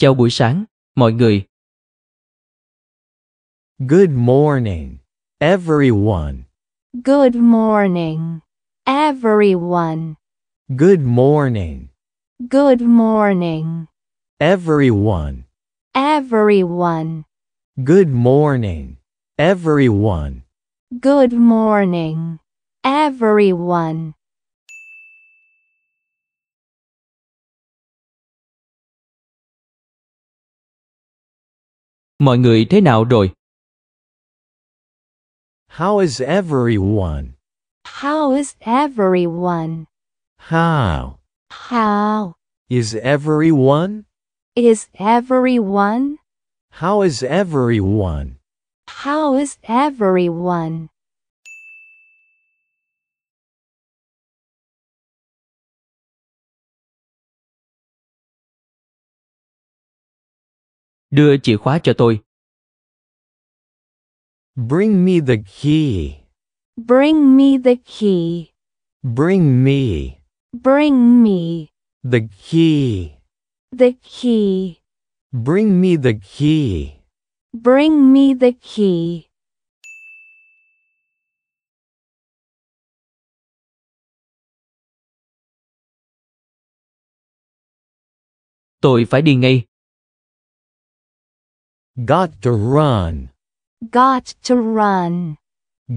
Chào buổi sáng, mọi người. Good morning, everyone. Good morning, everyone. Good morning, Good morning, everyone. everyone. Good morning, everyone. Good morning, everyone. Mọi người thế nào rồi? How is everyone? How is everyone? How How is everyone? is everyone? How is everyone? How is everyone? Đưa chìa khóa cho tôi. Bring me the key. Bring me the key. Bring me Bring me the key. the key. Bring me the key. Bring me the key. Tôi phải đi ngay. Got to run. Got to run.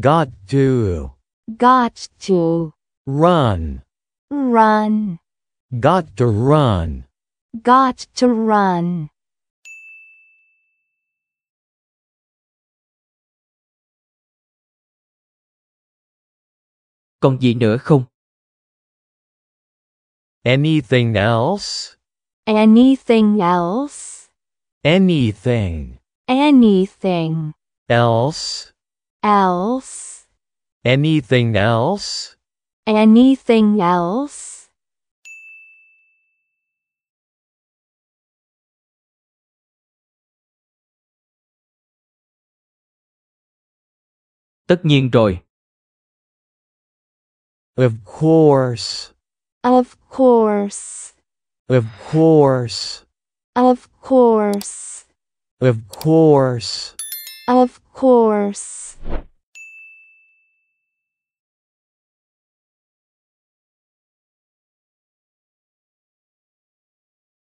Got to Got to run. run. Got to run. Got to run. Còn gì nữa không? Anything else? Anything else? Anything Anything else? else? Anything else? Anything else? Tất nhiên rồi. Of course. Of course. Of course. Of course. Of course. Of course.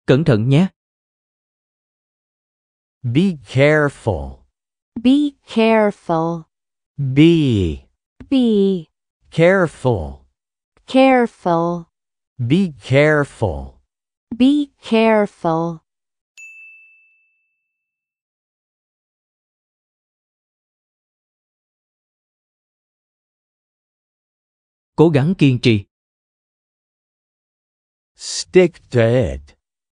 Cẩn thận nhé. Be careful. Be careful. Be Be careful. careful. Be careful. Be careful. Cố gắng kiên trì. Stick to it.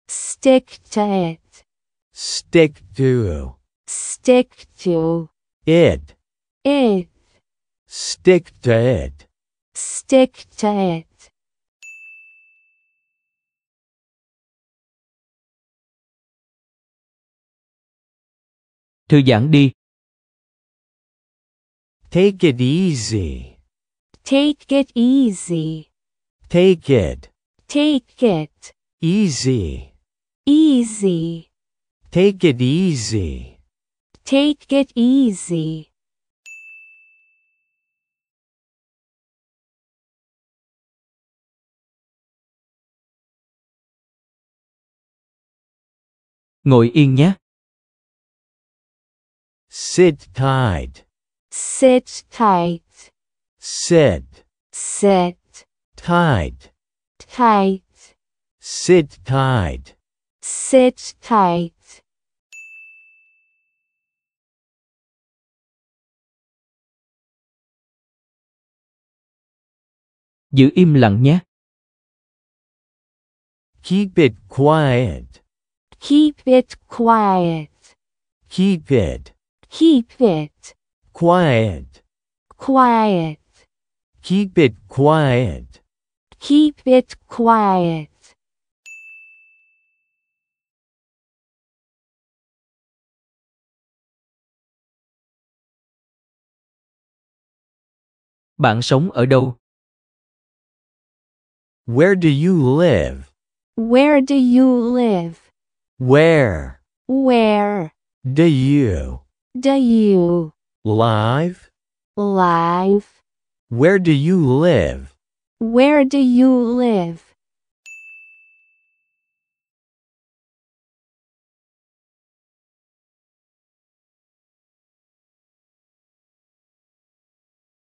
Stick to it. Stick to Stick to it. it. Stick to it. Stick to it. Thư giãn đi. Take it easy. Take it easy. Take it Take it easy. easy. Take it easy. Take it easy. Ngồi yên nhé. Sit tight. Sit tight. Sit Sit tight. tight. Sit tight. Sit tight. Giữ im lặng nhé. Keep it quiet. Keep it quiet. Keep it Keep it quiet. quiet. Keep it quiet. Keep it quiet. Bạn sống ở đâu? Where do you live? Where do you live? Where Where do you do you live? live? Where do you live? Where do you live?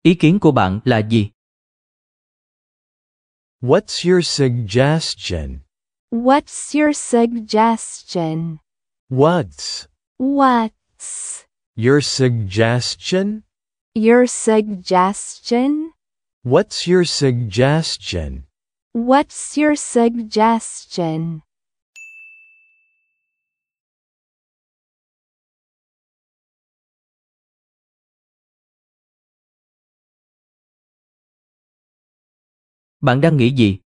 Ý kiến của bạn là gì? What's your suggestion? What's your suggestion? What's What's your suggestion? Your suggestion? What's your suggestion? What's your suggestion? Bạn đang nghĩ gì?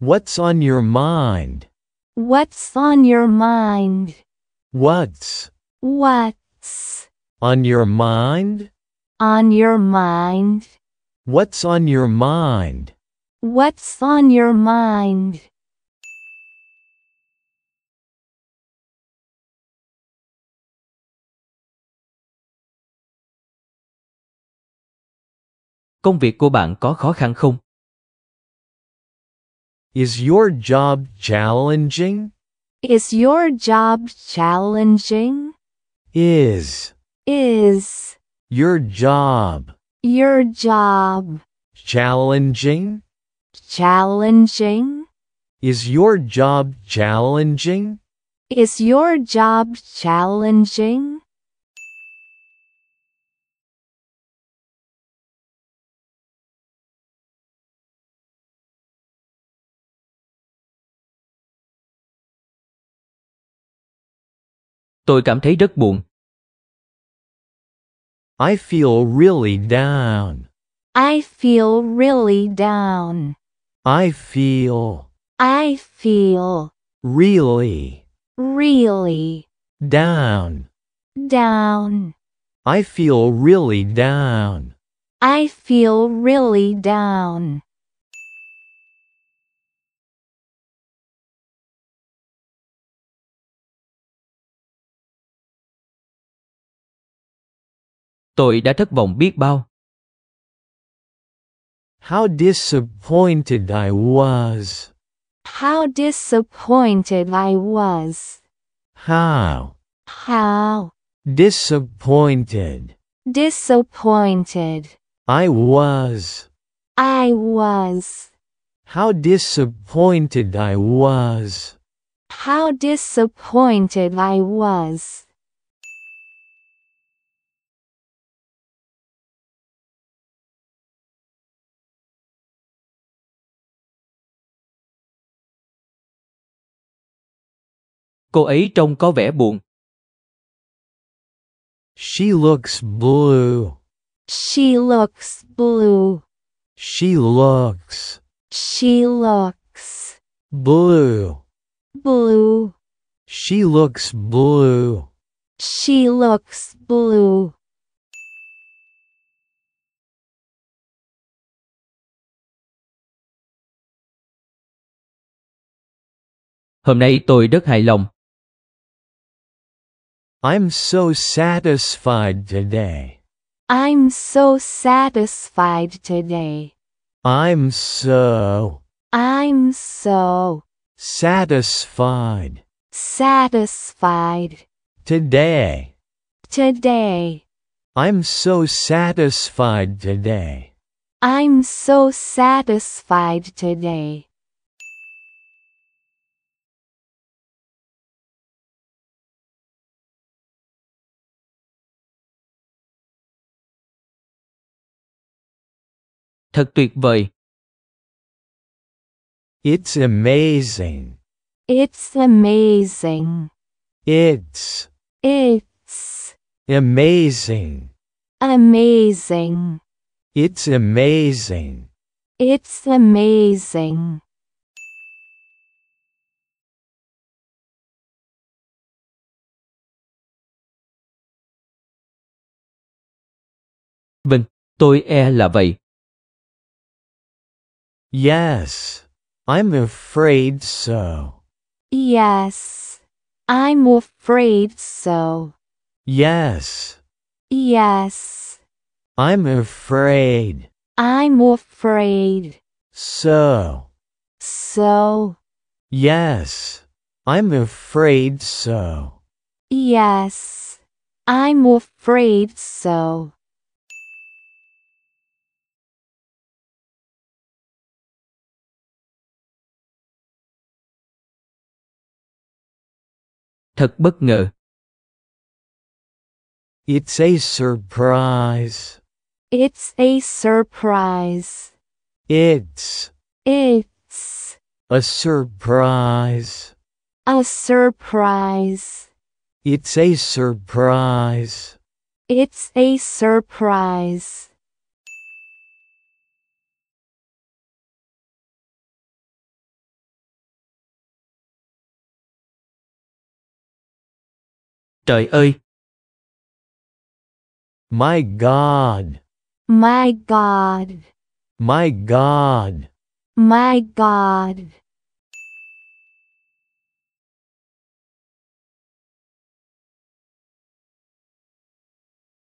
What's on your mind? What's on your mind? What's What's on your mind? on your mind? What's on your mind? What's on your mind? Công việc của bạn có khó khăn không? Is your job challenging? Is your job challenging? Is Is your job your job challenging? challenging? Is your job challenging? Is your job challenging? Tôi cảm thấy rất buồn. I feel really down. I feel really down. I feel I feel really really down. down. I feel really down. I feel really down. Tôi đã thất vọng biết bao. How disappointed I was. How disappointed I was. How How disappointed disappointed I was. I was. How disappointed I was. How disappointed I was. Cô ấy trông có vẻ buồn. She looks blue. She looks blue. She looks She looks blue. blue. She looks blue. She looks blue. Hôm nay tôi rất hài lòng. I'm so satisfied today. I'm so satisfied today. I'm so I'm so satisfied satisfied today. today. I'm so satisfied today. I'm so satisfied today. Thật tuyệt vời. It's amazing. It's amazing. It's It's amazing. amazing. It's amazing. It's amazing. Vâng, tôi e là vậy. Yes, I'm afraid so. Yes. I'm afraid so. Yes. Yes. I'm afraid. I'm afraid So. so. Yes. I'm afraid so. Yes. I'm afraid so. Thật bất ngờ. It's a surprise. It's a surprise. It's It's a surprise. a surprise. It's a surprise. It's a surprise. Trời ơi, My God. My God. My God. My God.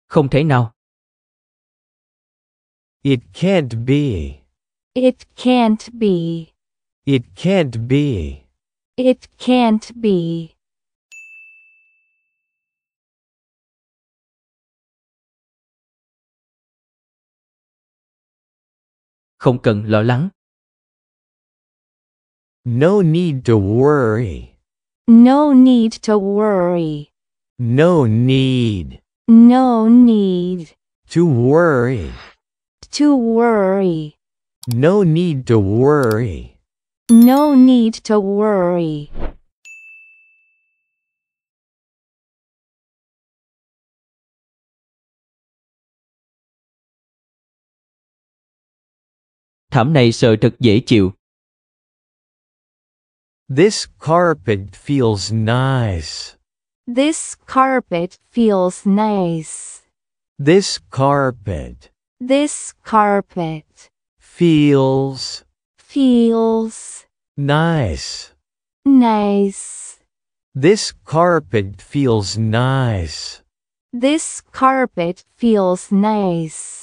không thể nào. It can't be. It can't be. It can't be. It can't be. Không cần lo lắng. No need to worry. No need to worry. No need No need to worry. to worry. No need to worry. No need to worry. Thảm này sợ thật dễ chịu. This carpet feels nice. This carpet feels nice. This carpet This carpet feels feels nice. nice. This carpet feels nice. This carpet feels nice.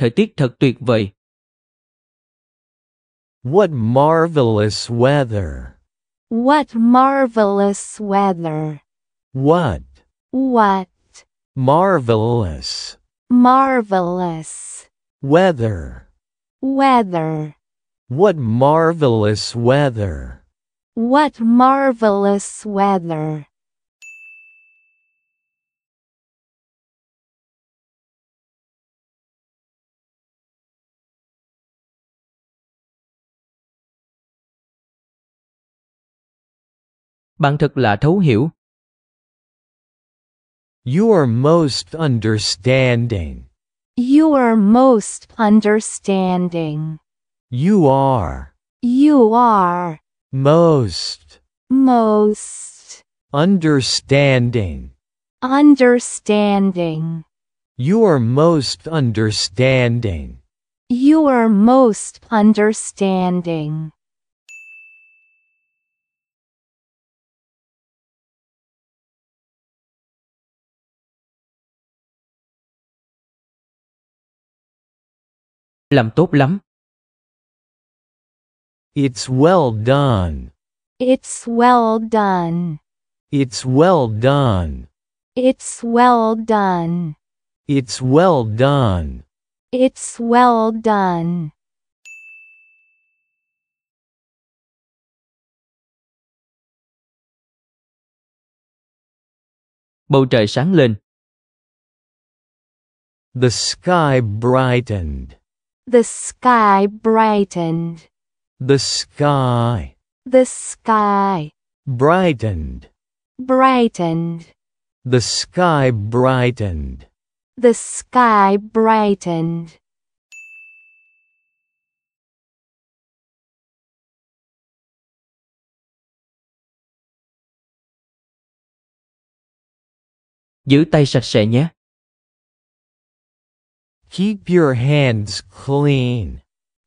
Thời tiết thật tuyệt vời. What marvelous weather. What marvelous weather. What What marvelous marvelous weather. weather. What marvelous weather. What marvelous weather. Bạn thật là thấu hiểu. You are most understanding. You are most understanding. You are You are most most understanding. understanding. You are most understanding. You are most understanding. Làm tốt lắm. It's well done. It's well done. It's well done. It's well done. It's well done. It's well done. Bầu trời sáng lên. The sky brightened. The sky brightened. The sky The sky brightened. brightened. The sky brightened. The sky brightened. Giữ tay sạch sẽ nhé. Keep your hands clean.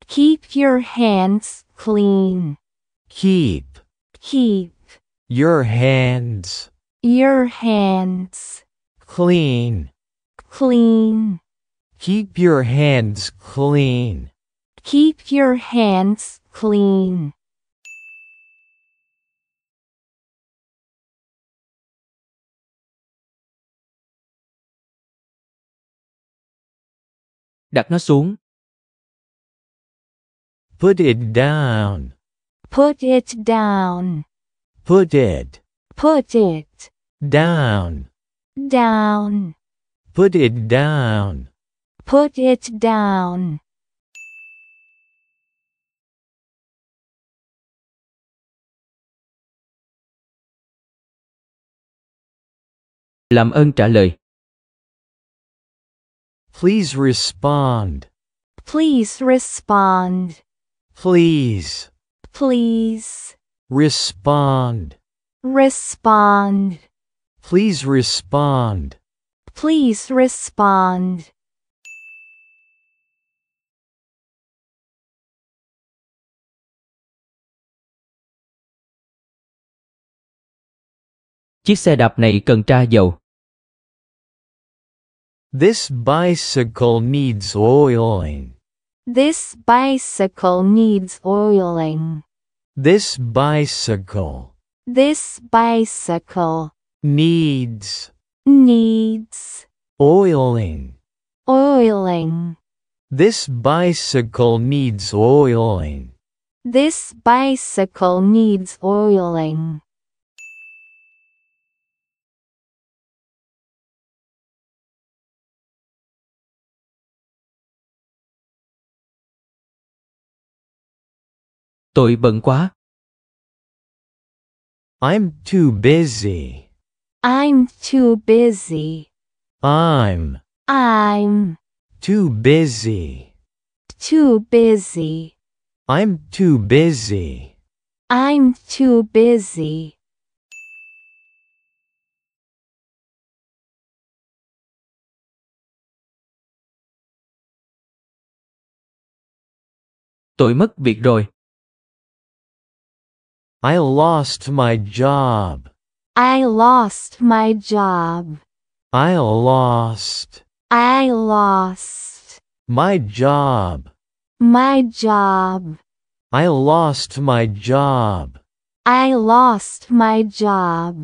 Keep your hands clean. Keep Keep your hands your hands clean. clean. Keep your hands clean. Keep your hands clean. Đặt nó xuống. Put it down. Put it down. Put it Put it down. down. Put it down. Put it down. Làm ơn trả lời. Please respond. Please respond. Please Please respond. respond. Please respond. Please respond. Chiếc xe đạp này cần tra dầu. This bicycle needs oiling. This bicycle needs oiling. This bicycle This bicycle needs needs oiling. oiling. This bicycle needs oiling. This bicycle needs oiling. Tôi bận quá. I'm too busy. I'm too busy. I'm I'm too busy. too busy. I'm too busy. I'm too busy. Tôi mất việc rồi. I lost my job. I lost my job. I lost I lost my job. my job. I lost my job. I lost my job.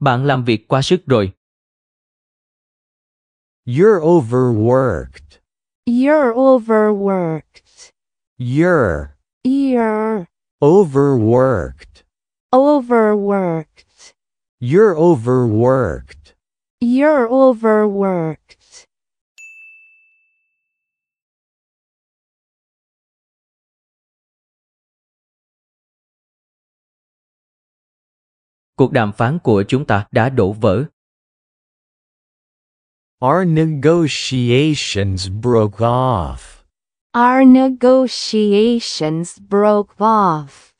Bạn làm việc quá sức rồi. You're overworked. You're overworked. You're You're overworked. overworked. You're overworked. You're overworked. Cuộc đàm phán của chúng ta đã đổ vỡ. Our negotiations broke off. Our negotiations broke off.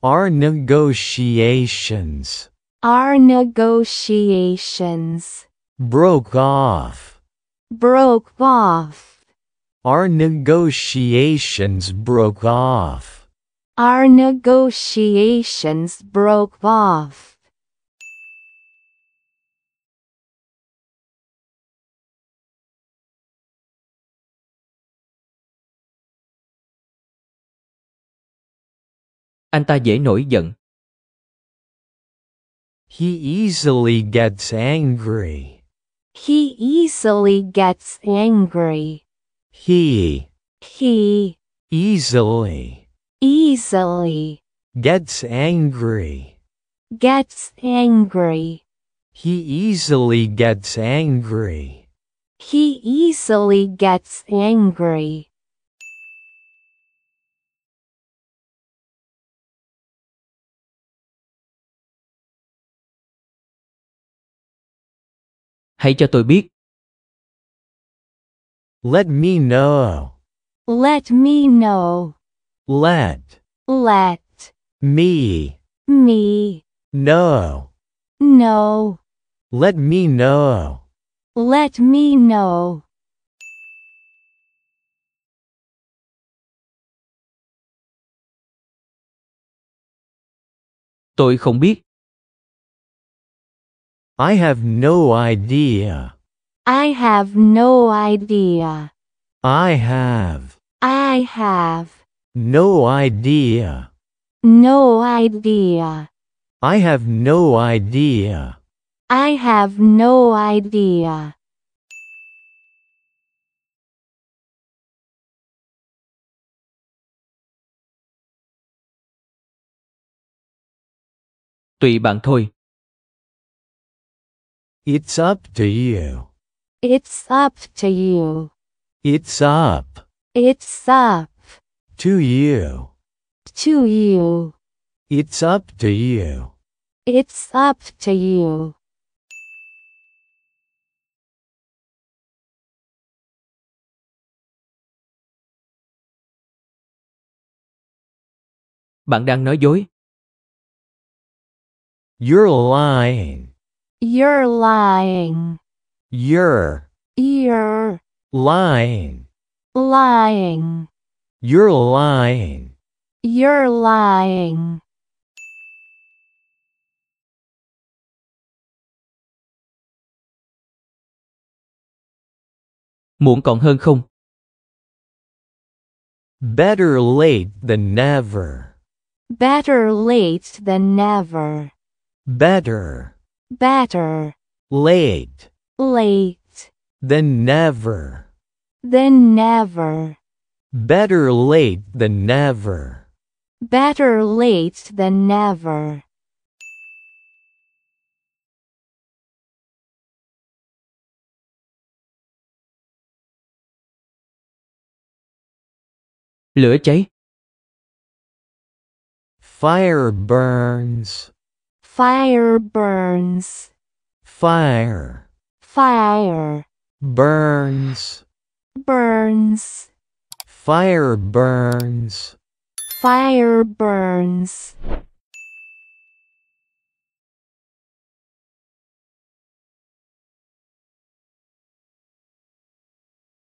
Our negotiations Our negotiations broke off. broke off. Our negotiations broke off. Our negotiations broke off. Anh ta dễ nổi giận. He easily gets angry. He easily gets angry. He He easily easily gets angry. gets angry. He easily gets angry. He easily gets angry. Hãy cho tôi biết. Let me know. Let me know. Let Let me me know. know. Let me know. Let me know. Tôi không biết. I have no idea. I have no idea. I have I have no idea. no idea. I have no idea. I have no idea. Tùy bạn thôi. It's up to you. It's up to you. It's up It's up to you. to you. It's up to you. It's up to you. Bạn đang nói dối. You're lying. You're lying. You're You're lying. lying. You're lying. You're lying. Muộn còn hơn không? Better late than never. Better late than never. Better Better late late than never. than never. Better late than never. Better late than never. Lửa cháy. Fire burns. Fire burns. Fire Fire burns. burns. Fire burns. Fire burns.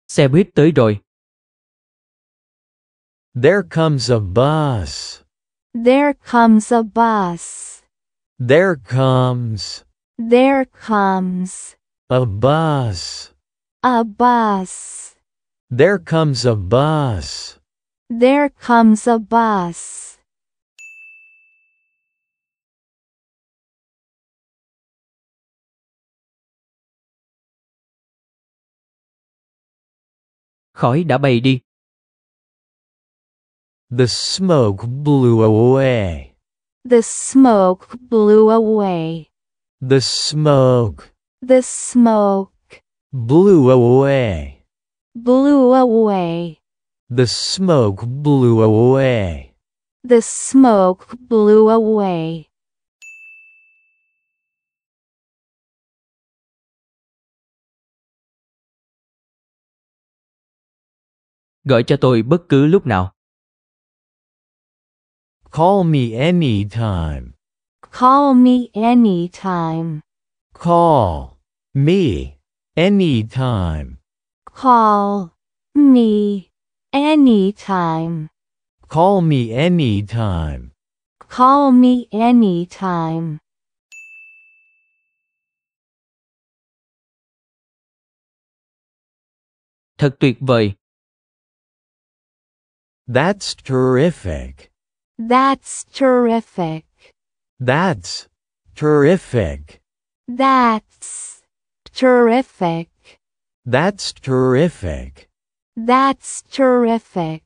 Xe buýt tới rồi. There comes a bus. There comes a bus. There comes There comes a bus. a bus. There comes a bus. There comes a bus. Khói đã bay đi. The smoke blew away. The smoke blew away. The smoke The smoke blew away. blew away. The smoke blew away. The smoke blew away. Gọi cho tôi bất cứ lúc nào. Call me anytime. Call me anytime. Call me anytime. Call me anytime. Call me anytime. Call me anytime. Thật tuyệt vời. That's terrific. That's terrific. That's terrific. That's terrific. That's terrific. That's terrific.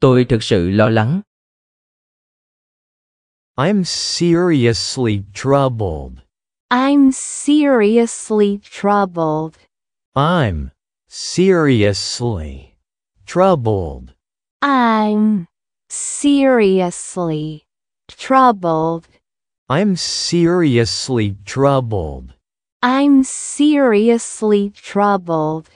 Tôi thực sự lo lắng. I'm seriously troubled. I'm seriously troubled. I'm seriously troubled. I'm seriously troubled. I'm seriously troubled. I'm seriously troubled.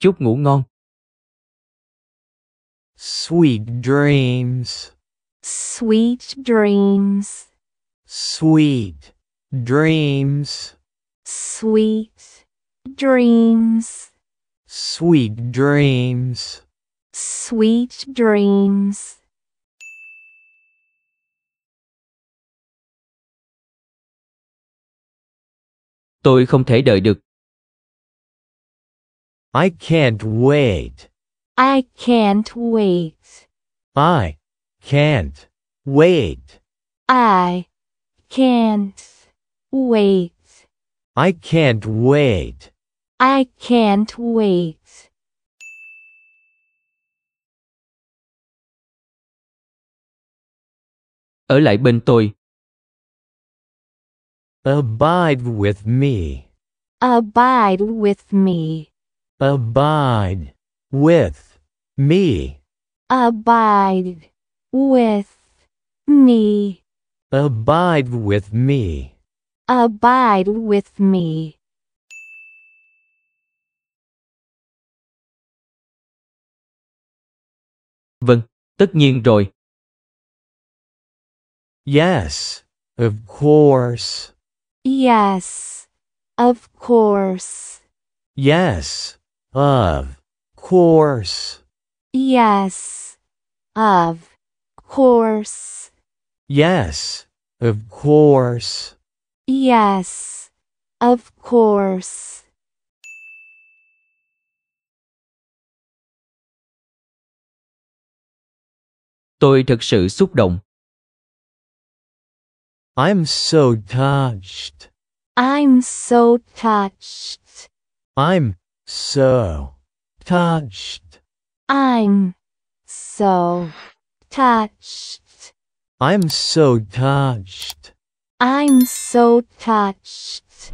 Chúc ngủ ngon. Sweet dreams. Sweet dreams. Sweet dreams. Sweet dreams. Sweet dreams. Sweet dreams. Tôi không thể đợi được. I can't wait. I can't wait. I can't wait. I can't wait. I can't wait. I can't wait. Ở lại bên tôi. Abide with me. Abide with me. Abide with me. Abide with me. Abide with me. Abide with me. Vâng, tất nhiên rồi. Yes, of course. Yes. Of course. Yes, of course. Yes. Of course. Yes, of course. Yes. Of course. Tôi thật sự xúc động. I'm so touched. I'm so touched. I'm so touched. I'm so touched. I'm so touched. I'm so touched.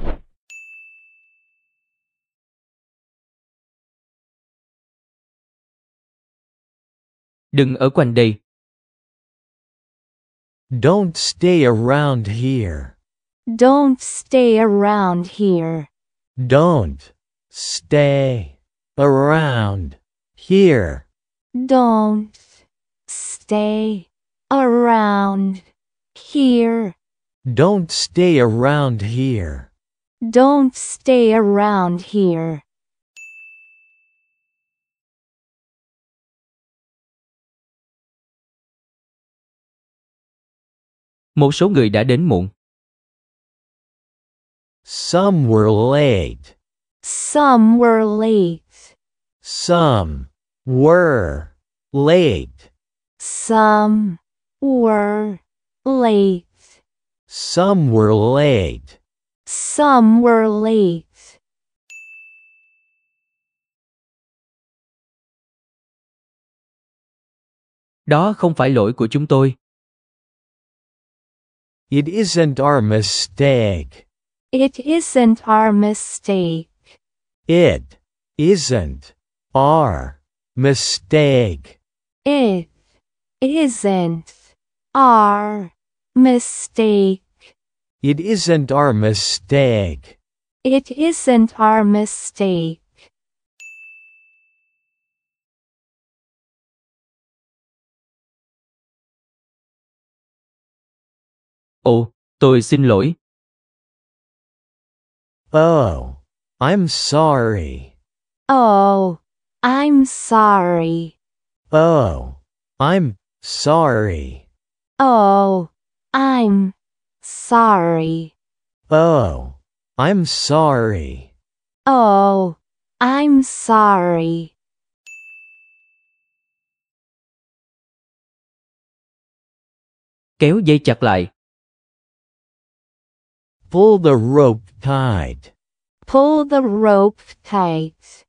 Đừng ở quanh đây. Don't stay around here. Don't stay around here. Don't stay around here. Don't stay around here. Don't stay around here. Don't stay around here. Một số người đã đến muộn. Some were late. Some were late. Some were late. Some were late. Some were late. Some were late. Đó không phải lỗi của chúng tôi. It isn't our mistake. It isn't our mistake. It isn't our mistake. It isn't our mistake. It isn't our mistake. It isn't our mistake. Ồ, tôi xin lỗi. Oh, I'm sorry. Oh, I'm sorry. Oh, I'm sorry. Oh, I'm sorry. Oh, I'm sorry. Oh, I'm sorry. Kéo dây chặt lại. Pull the rope tight. Pull the rope tight.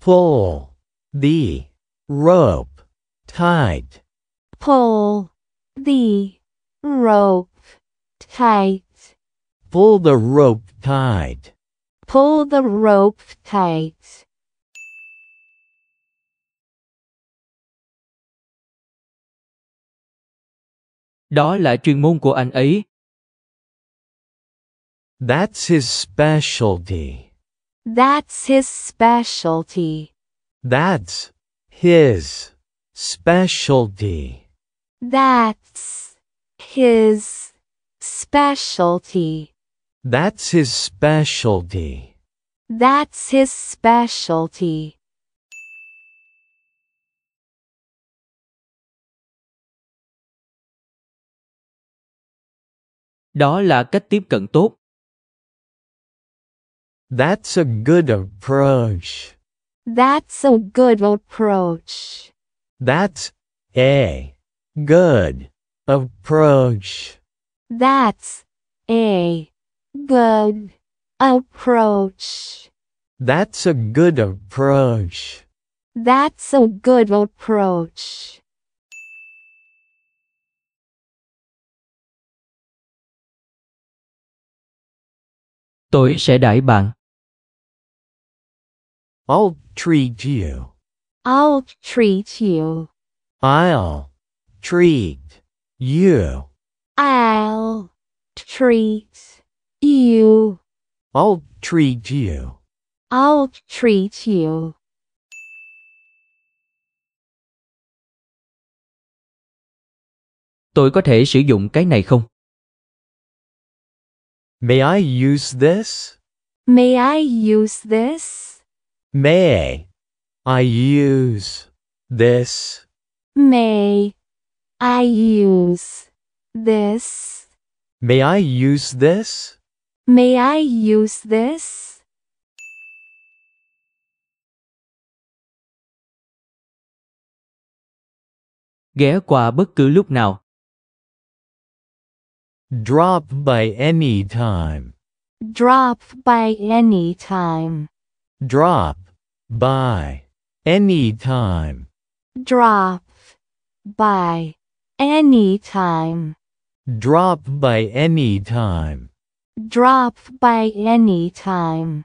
Pull the rope tight. Pull the rope tight. Pull the rope tight. Pull the rope tight. Đó là chuyên môn của anh ấy. That's his specialty. That's his specialty. That's his specialty. That's his specialty. That's his specialty. That's his specialty. Đó là cách tiếp cận tốt. That's a good approach. That's a good approach. That's a good approach. That's a good approach. That's a good approach. That's a good approach. Tôi sẽ đãi bạn. I'll treat you. I'll treat you. I'll treat you. I'll treat you. I'll treat you. I'll treat you. Tôi có thể sử dụng cái này không? May I use this? May I use this? May I use this? May I use this? May I use this? May I use this? Ghé qua bất cứ lúc nào. Drop by any time. Drop by any time. Drop by any time. Drop by any time. Drop by any time. Drop by any time.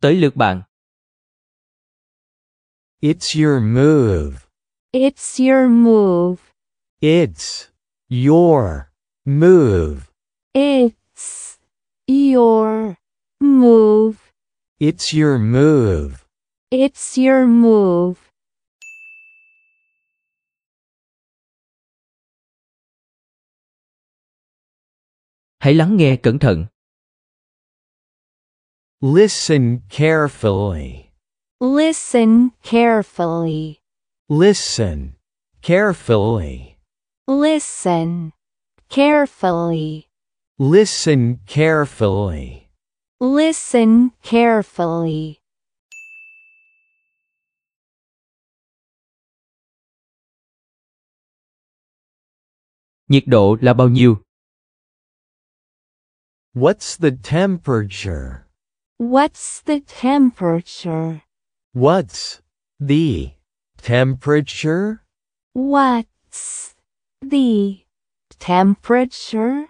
Tới lượt bạn. It's your move. It's your move. It's your move. It's your move. It's your move. It's your move. Hãy lắng nghe cẩn thận. Listen carefully. Listen carefully. Listen carefully. Listen carefully. Listen carefully. Listen carefully. Nhiệt độ là bao nhiêu? What's the temperature? What's the temperature? What's the temperature? What's the temperature?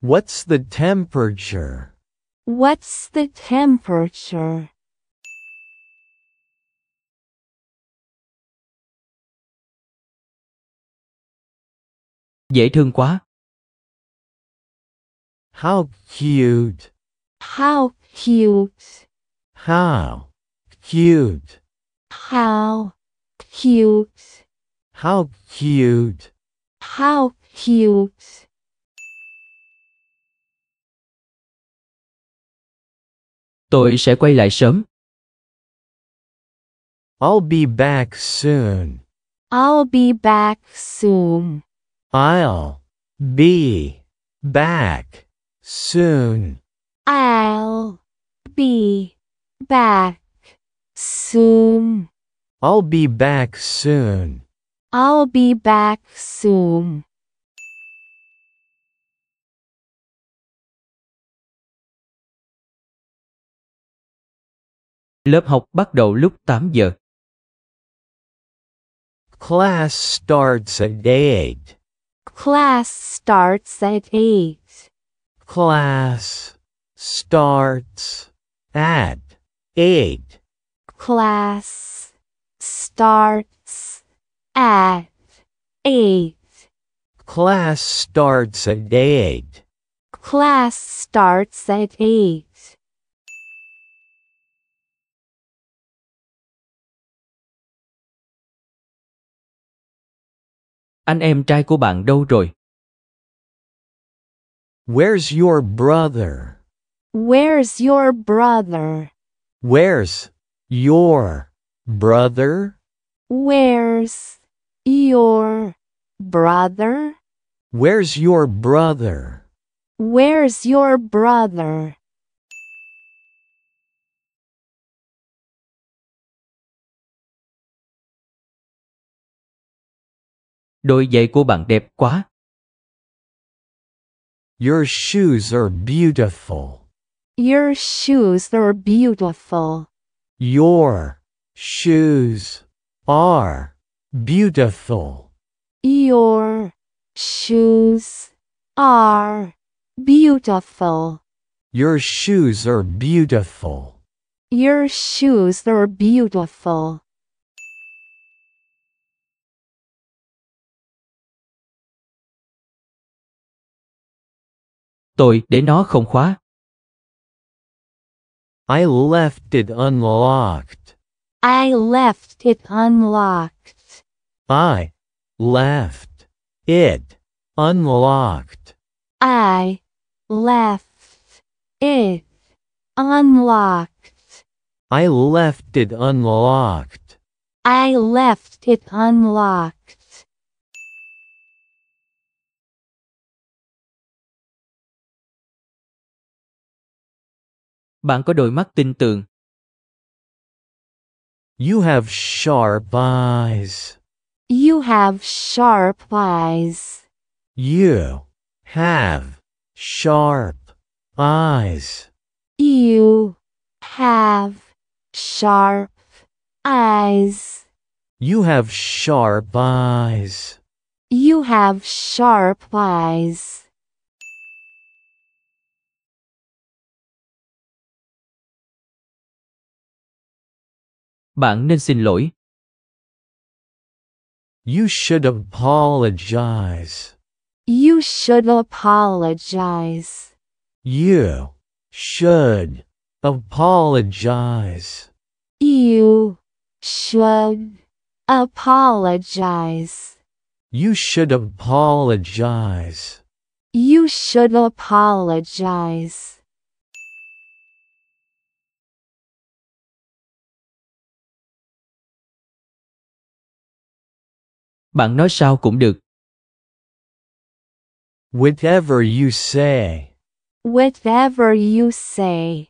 What's the temperature? What's the temperature? Dễ thương quá. How cute. How cute. How cute. How cute. How cute. How cute. Tôi sẽ quay lại sớm. I'll be back soon. I'll be back soon. I'll be back soon. I'll be back soon. I'll be back soon. I'll be back soon. Lớp học bắt đầu lúc 8 giờ. Class starts at 8. Class starts at 8. Class starts at 8. Class starts at 8. Class starts at 8. Class starts at 8. Anh em trai của bạn đâu rồi? Where's your brother? Where's your brother? Where's your brother? Where's your brother? Where's your brother? Where's your brother? Đôi giày của bạn đẹp quá. Your shoes are beautiful. Your shoes are beautiful. Your shoes are beautiful. Your shoes are beautiful. Your shoes are beautiful. Your shoes are beautiful. Tôi để nó không khóa. I left it unlocked. I left it unlocked. I left it unlocked. I left it unlocked. I left it unlocked. I left it unlocked. Bạn có đôi mắt tinh tường. You have sharp eyes. You have sharp eyes. You have sharp eyes. You have sharp eyes. You have sharp eyes. You have sharp eyes. Bạn nên xin lỗi. You should apologize. You should apologize. You should apologize. You should apologize. You should apologize. You should apologize. Bạn nói sao cũng được. Whatever you say. Whatever you say.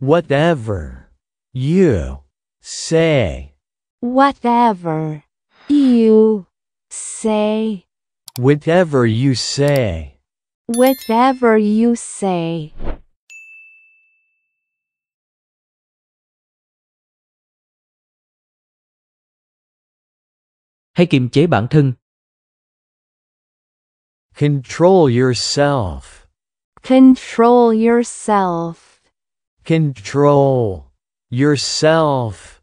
Whatever you say. Whatever you say. Whatever you say. Whatever you say. Hãy kiềm chế bản thân. Control yourself. Control yourself. Control yourself.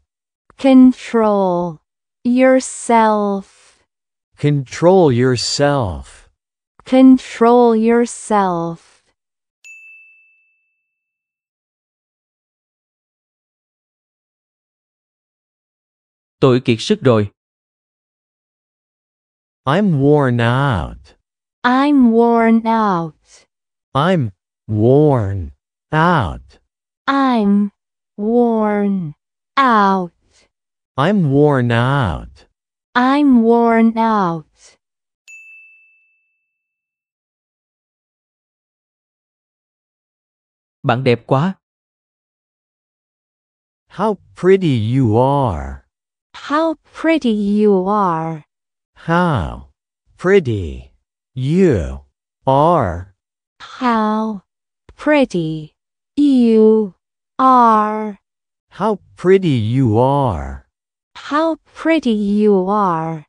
Control yourself. Control yourself. Control yourself. Tôi kiệt sức rồi. I'm worn out. I'm worn out. I'm worn out. I'm worn out. I'm worn out. I'm worn out. Bạn đẹp quá. How pretty you are. How pretty you are. How pretty you are. How pretty you are. How pretty you are. How pretty you are.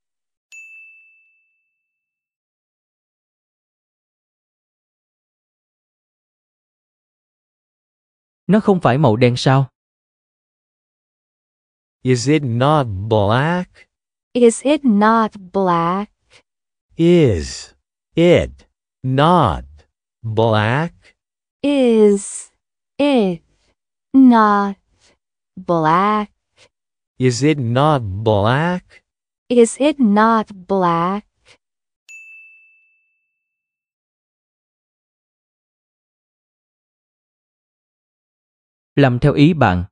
Nó không phải màu đen sao? Is it not black? Is it not black? Is it not black? Is it not black? Is it not black? Is it not black? Làm theo ý bạn.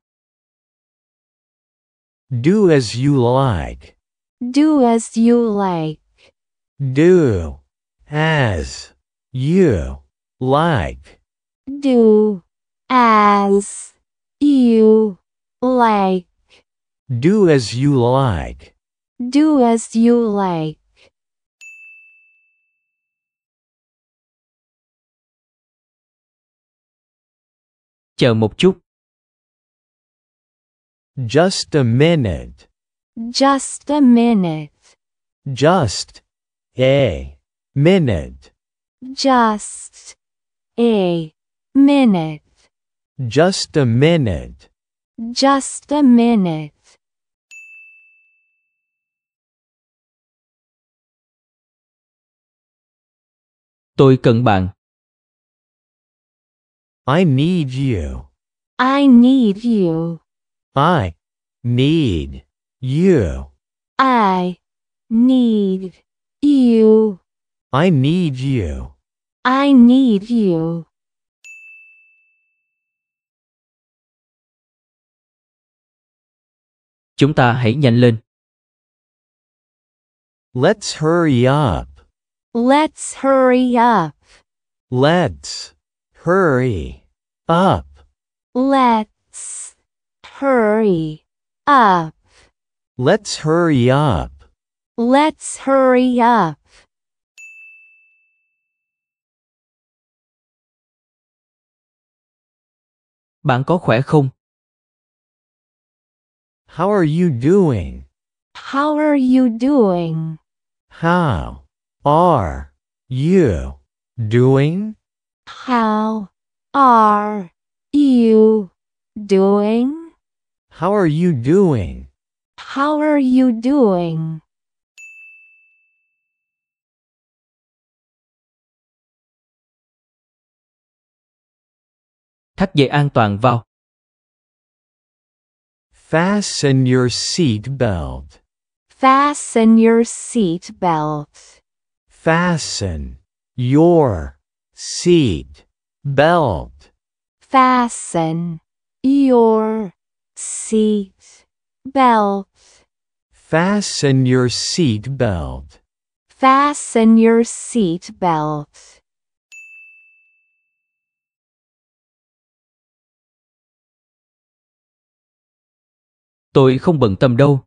Do as you like. Do as you like. Do as you like. Do as you like. Do as you like. Do as you like. Chờ một chút. Just a minute. Just a minute. Just a minute. Just a minute. Just a minute. Just a minute. Tôi cần bạn. I need you. I need you. I need you. I need you. I need you. I need you. Chúng ta hãy nhanh lên. Let's hurry up. Let's hurry up. Let's hurry up. Let's hurry up. Let's hurry up. Let's hurry up. Bạn có khỏe không? How are you doing? How are you doing? How are you doing? How are you doing? How are you doing? How are you doing? Thắt dây an toàn vào. Fasten your seat belt. Fasten your seat belt. Fasten your seat belt. Fasten your seat belt. Fasten your seat belt. Fasten your seat belt. Tôi không bận tâm đâu.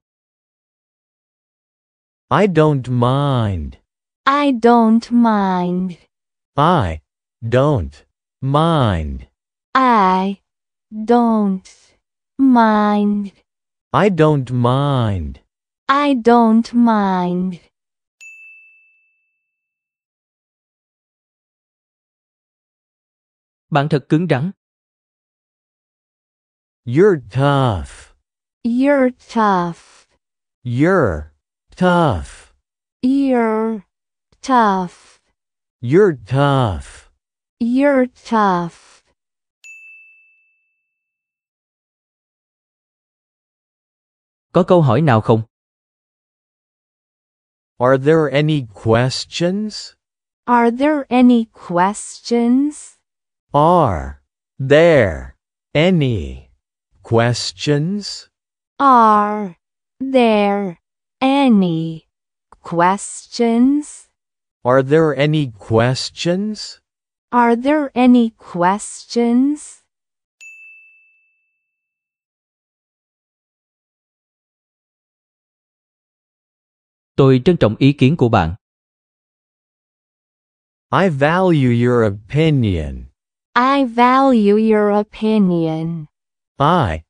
I don't mind. I don't mind. I don't mind. I don't mind. I don't mind. I don't mind. Bạn thật cứng rắn. You're tough. You're tough. You're tough. You're tough. You're tough. You're tough. Có câu hỏi nào không? Are there any questions? Are there any questions? Are there any questions? Are there any questions? Are there any questions? Are there any questions? Tôi trân trọng ý kiến của bạn. I value your opinion. I value your opinion. I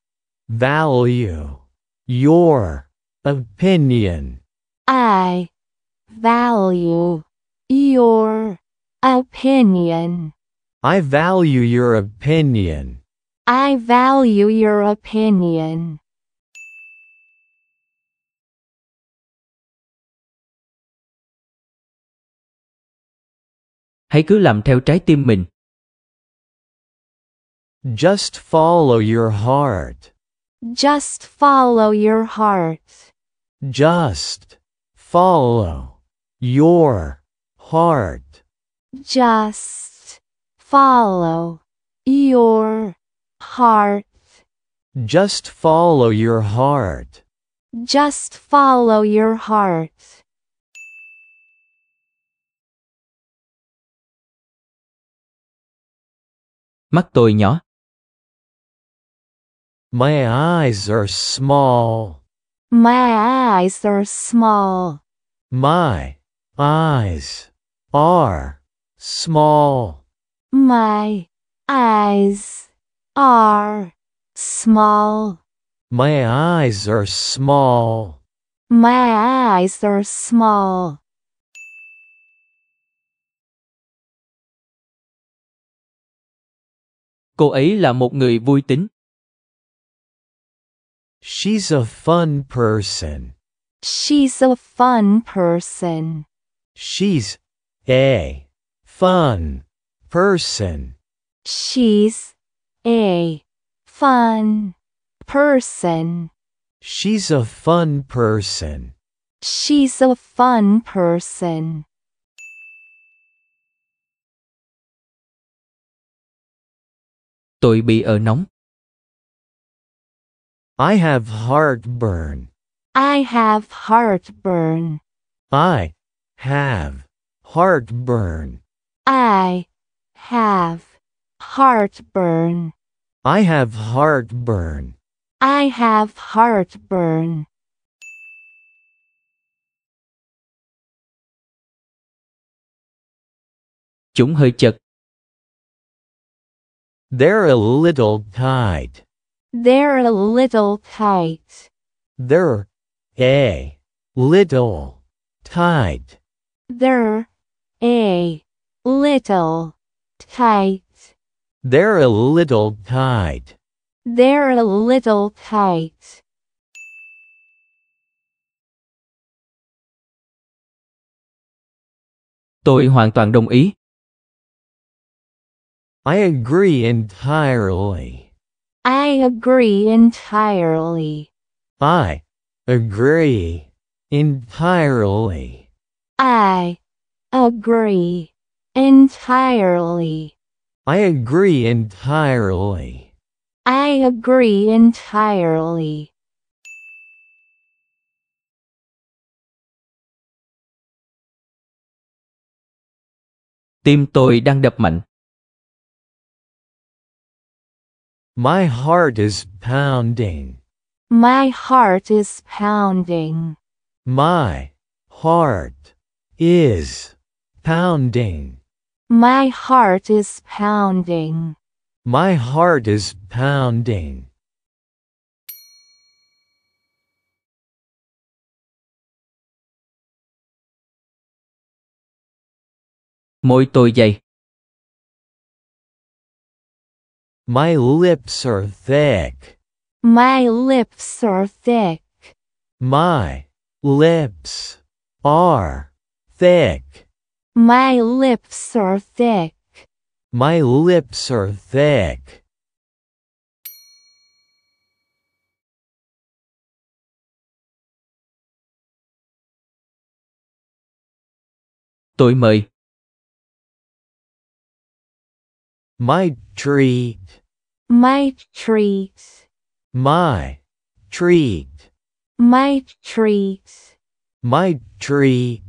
value your opinion. I value your opinion. I value your opinion. I value your opinion. Hãy cứ làm theo trái tim mình. Just follow your heart. Just follow your heart. Just follow your heart. Just follow your heart. Just follow your heart. Just follow your heart. Mắt tôi nhỏ, My eyes are small. My eyes are small. My eyes are small. My eyes are small. My eyes are small. My eyes are small. Cô ấy là một người vui tính. She's a fun person. She's a fun person. She's a fun person. She's a fun person. She's a fun person. She's a fun person. Tôi bị ở nóng. I have heartburn. I have heartburn. I have heartburn. I have heartburn. I have heartburn. I have heartburn. Chúng hơi chật. They're a little tight. They're a little tight. They're a little tight. They're a little tight. They're a little tight. They're a little tight. Tôi hoàn toàn đồng ý. I agree entirely. I agree entirely. I agree entirely. I agree entirely. I agree entirely. I agree entirely. Tim tôi đang đập mạnh. My heart is pounding. My heart is pounding. My heart is pounding. My heart is pounding. My heart is pounding. Môi tôi dày. My lips are thick. My lips are thick. My lips are thick. My lips are thick. My lips are thick. Tôi mời. My treat. My treat. My treat. My treat. My treat.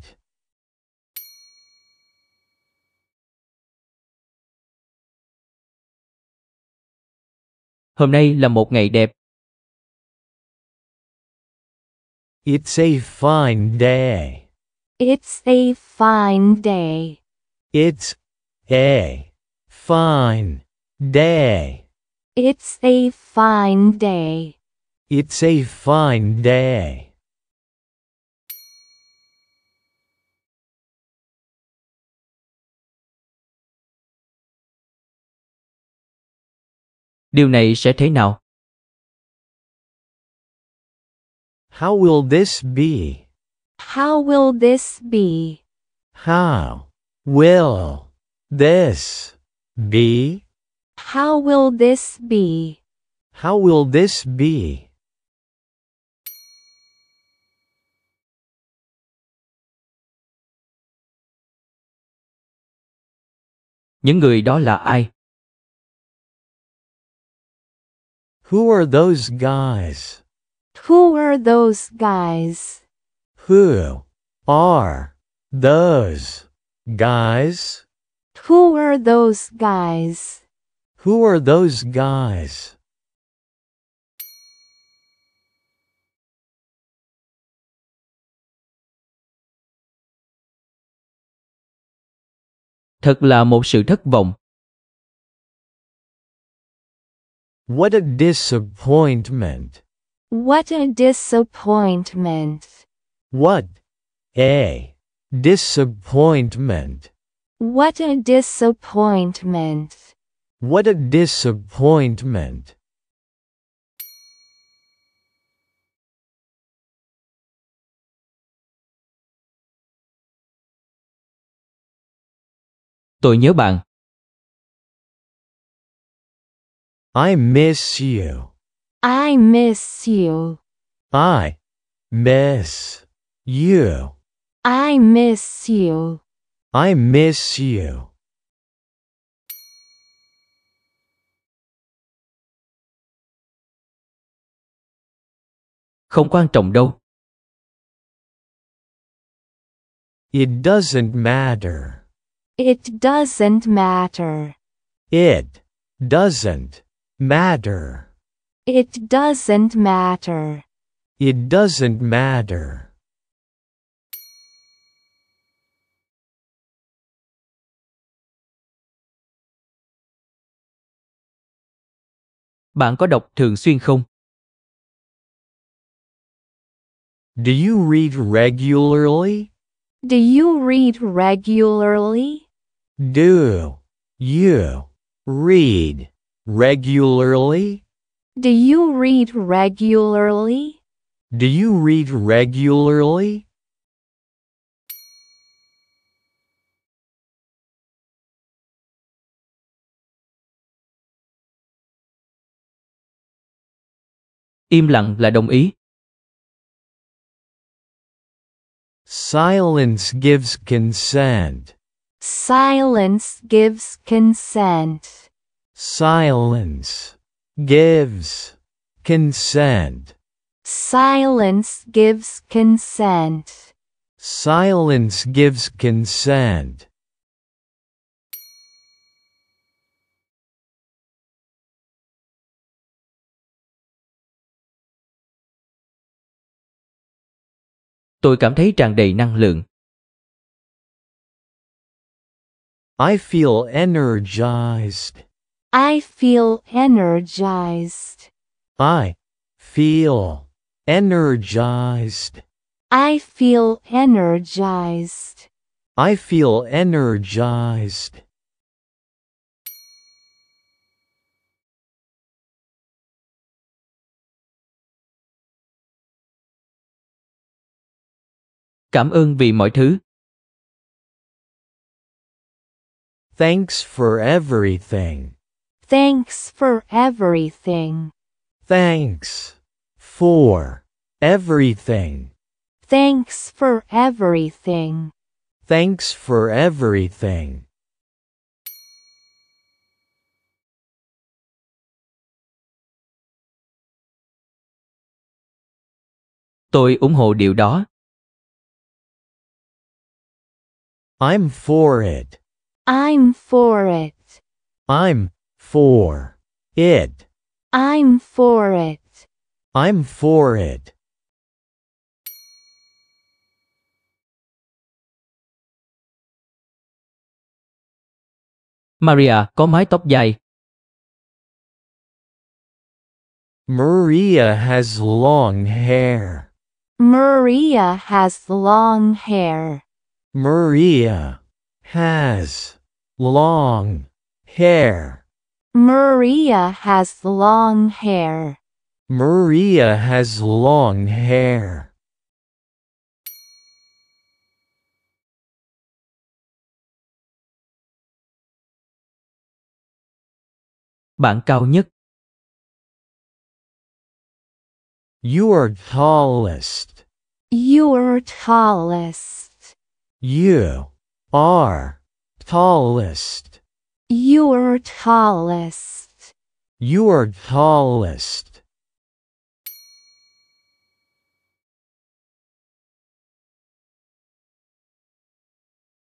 Hôm nay là một ngày đẹp. It's a fine day. It's a fine day. It's a fine day. It's a fine day. It's a fine day. Điều này sẽ thế nào? How will this be? How will this be? How will this be? How will this be? How will this be? Những người đó là ai? Who are those guys? Who are those guys? Who are those guys? Who are those guys? Who are those guys? Thật là một sự thất vọng. What a disappointment. What a disappointment. What a disappointment. What a disappointment. What a disappointment. Tôi nhớ bạn. I miss you. I miss you. I miss you. I miss you. I miss you. Không quan trọng đâu. It doesn't matter. It doesn't matter. It doesn't matter. It doesn't matter. It doesn't matter. Bạn có đọc thường xuyên không? Do you read regularly? Do you read regularly? Do you read regularly? Do you read regularly? Do you read regularly? Im lặng là đồng ý. Silence gives consent. Silence gives consent. Silence gives consent. Silence gives consent. Silence gives consent. Tôi cảm thấy tràn đầy năng lượng. I feel energized. I feel energized. I feel energized. I feel energized. I feel energized. Cảm ơn vì mọi thứ. Thanks for everything. Thanks for everything. Thanks for everything. Thanks for everything. Thanks for everything. Tôi ủng hộ điều đó. I'm for it. I'm for it. I'm for it. I'm for it. I'm for it. Maria có mái tóc dài. Maria has long hair. Maria has long hair. Maria has long hair. Maria has long hair. Maria has long hair. Bạn cao nhất. You are tallest. You're tallest. You are tallest. You're tallest. You are tallest.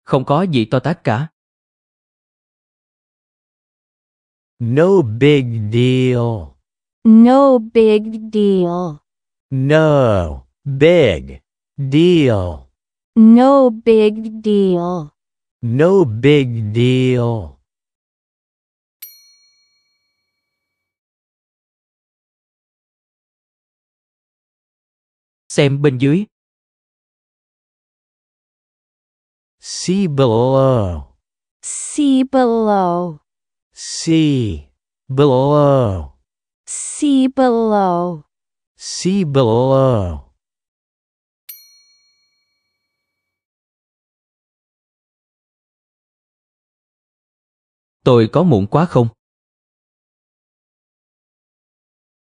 Không có gì to tát cả. No big deal. No big deal. No big deal. No big deal. No big deal. Xem bên dưới. See below. See below. See below. See below. See below. Tôi có muộn quá không?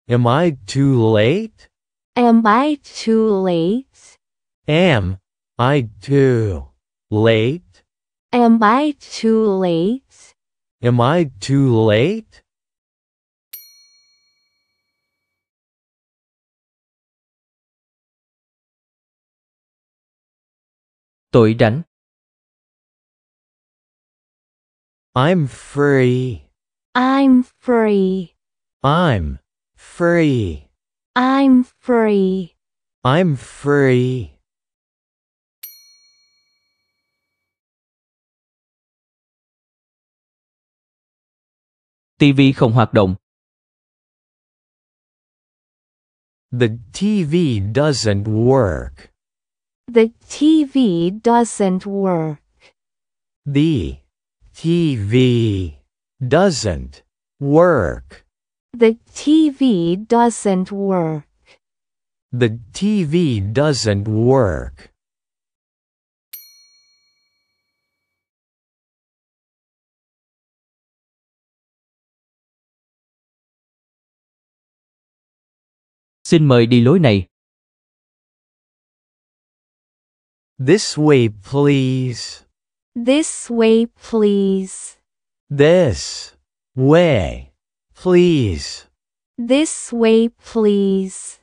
Am I too late? Am I too late? Am I too late? Am I too late? Am I too late? Tôi rảnh. I'm free. I'm free. I'm free. I'm free. I'm free. TV không hoạt động. The TV doesn't work. The TV doesn't work. The TV doesn't work. The TV doesn't work. The TV doesn't work. Xin mời đi lối này. This way, please. This way, please. This way, please. This way, please.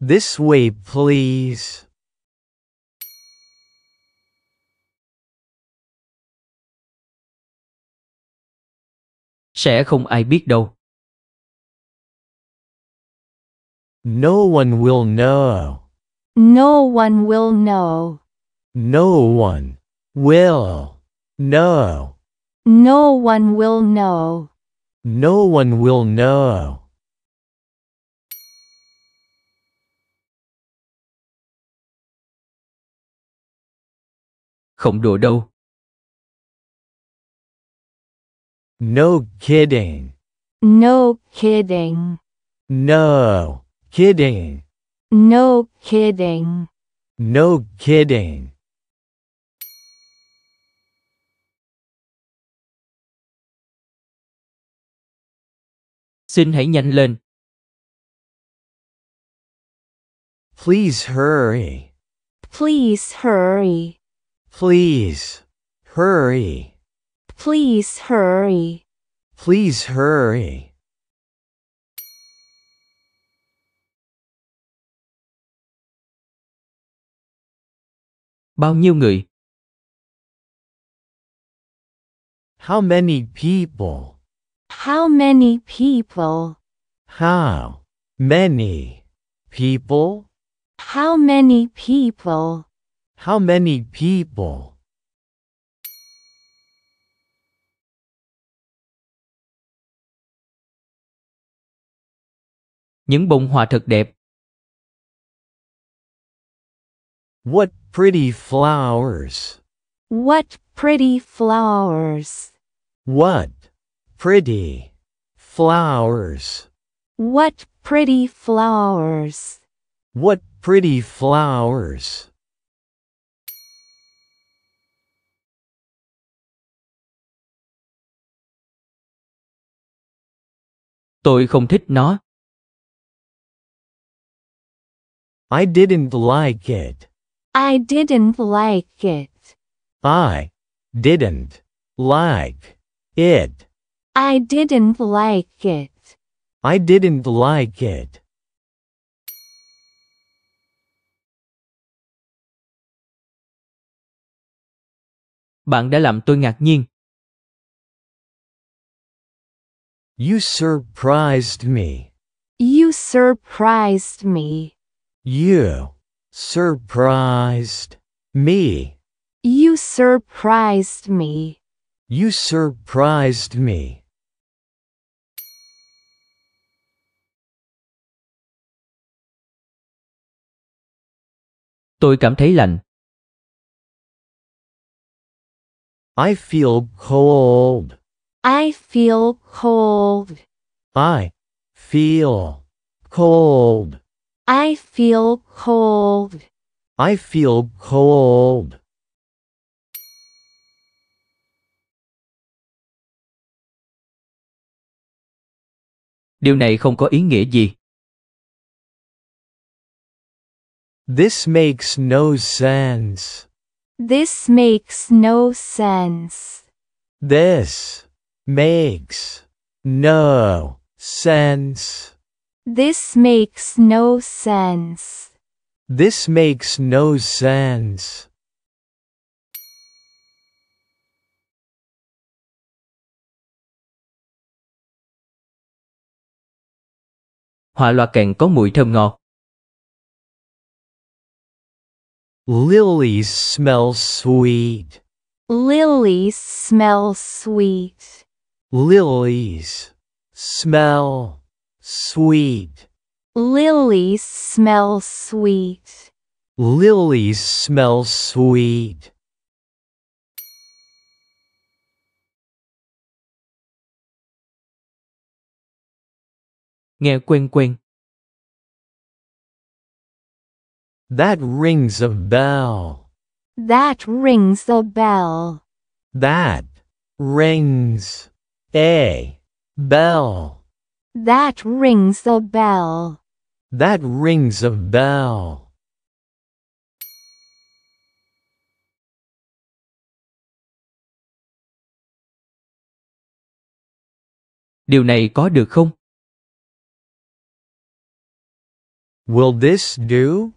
This way, please. Sẽ không ai biết đâu. No one will know. No one will know. No one will know. No one will know. No one will know. Không đùa đâu. No kidding. No kidding. No kidding. No kidding. No kidding. Xin hãy nhanh lên. Please hurry. Please hurry. Please hurry. Please hurry. Please hurry. Bao nhiêu người? How many people? How many people? How many people? How many people? How many people? Những bông hoa thật đẹp. What pretty flowers. What pretty flowers. What pretty flowers. What pretty flowers. What pretty flowers. Tôi không thích nó. I didn't like it. I didn't like it. I didn't like it. I didn't like it. I didn't like it. Bạn đã làm tôi ngạc nhiên. You surprised me. You surprised me. You surprised me. You surprised me. You surprised me. Tôi cảm thấy lạnh. I feel cold. I feel cold. I feel cold. I feel cold. I feel cold. Điều này không có ý nghĩa gì. This makes no sense. This makes no sense. This makes no sense. This makes no sense. This makes no sense. Hoa loa kèn có mùi thơm ngọt. Lilies smell sweet. Lilies smell sweet. Lilies smell sweet. Lilies smell sweet. Lilies smell sweet. Nghe quen quen. That rings a bell. That rings a bell. That rings a bell. That rings a bell. That rings a bell. Điều này có được không? Will this do?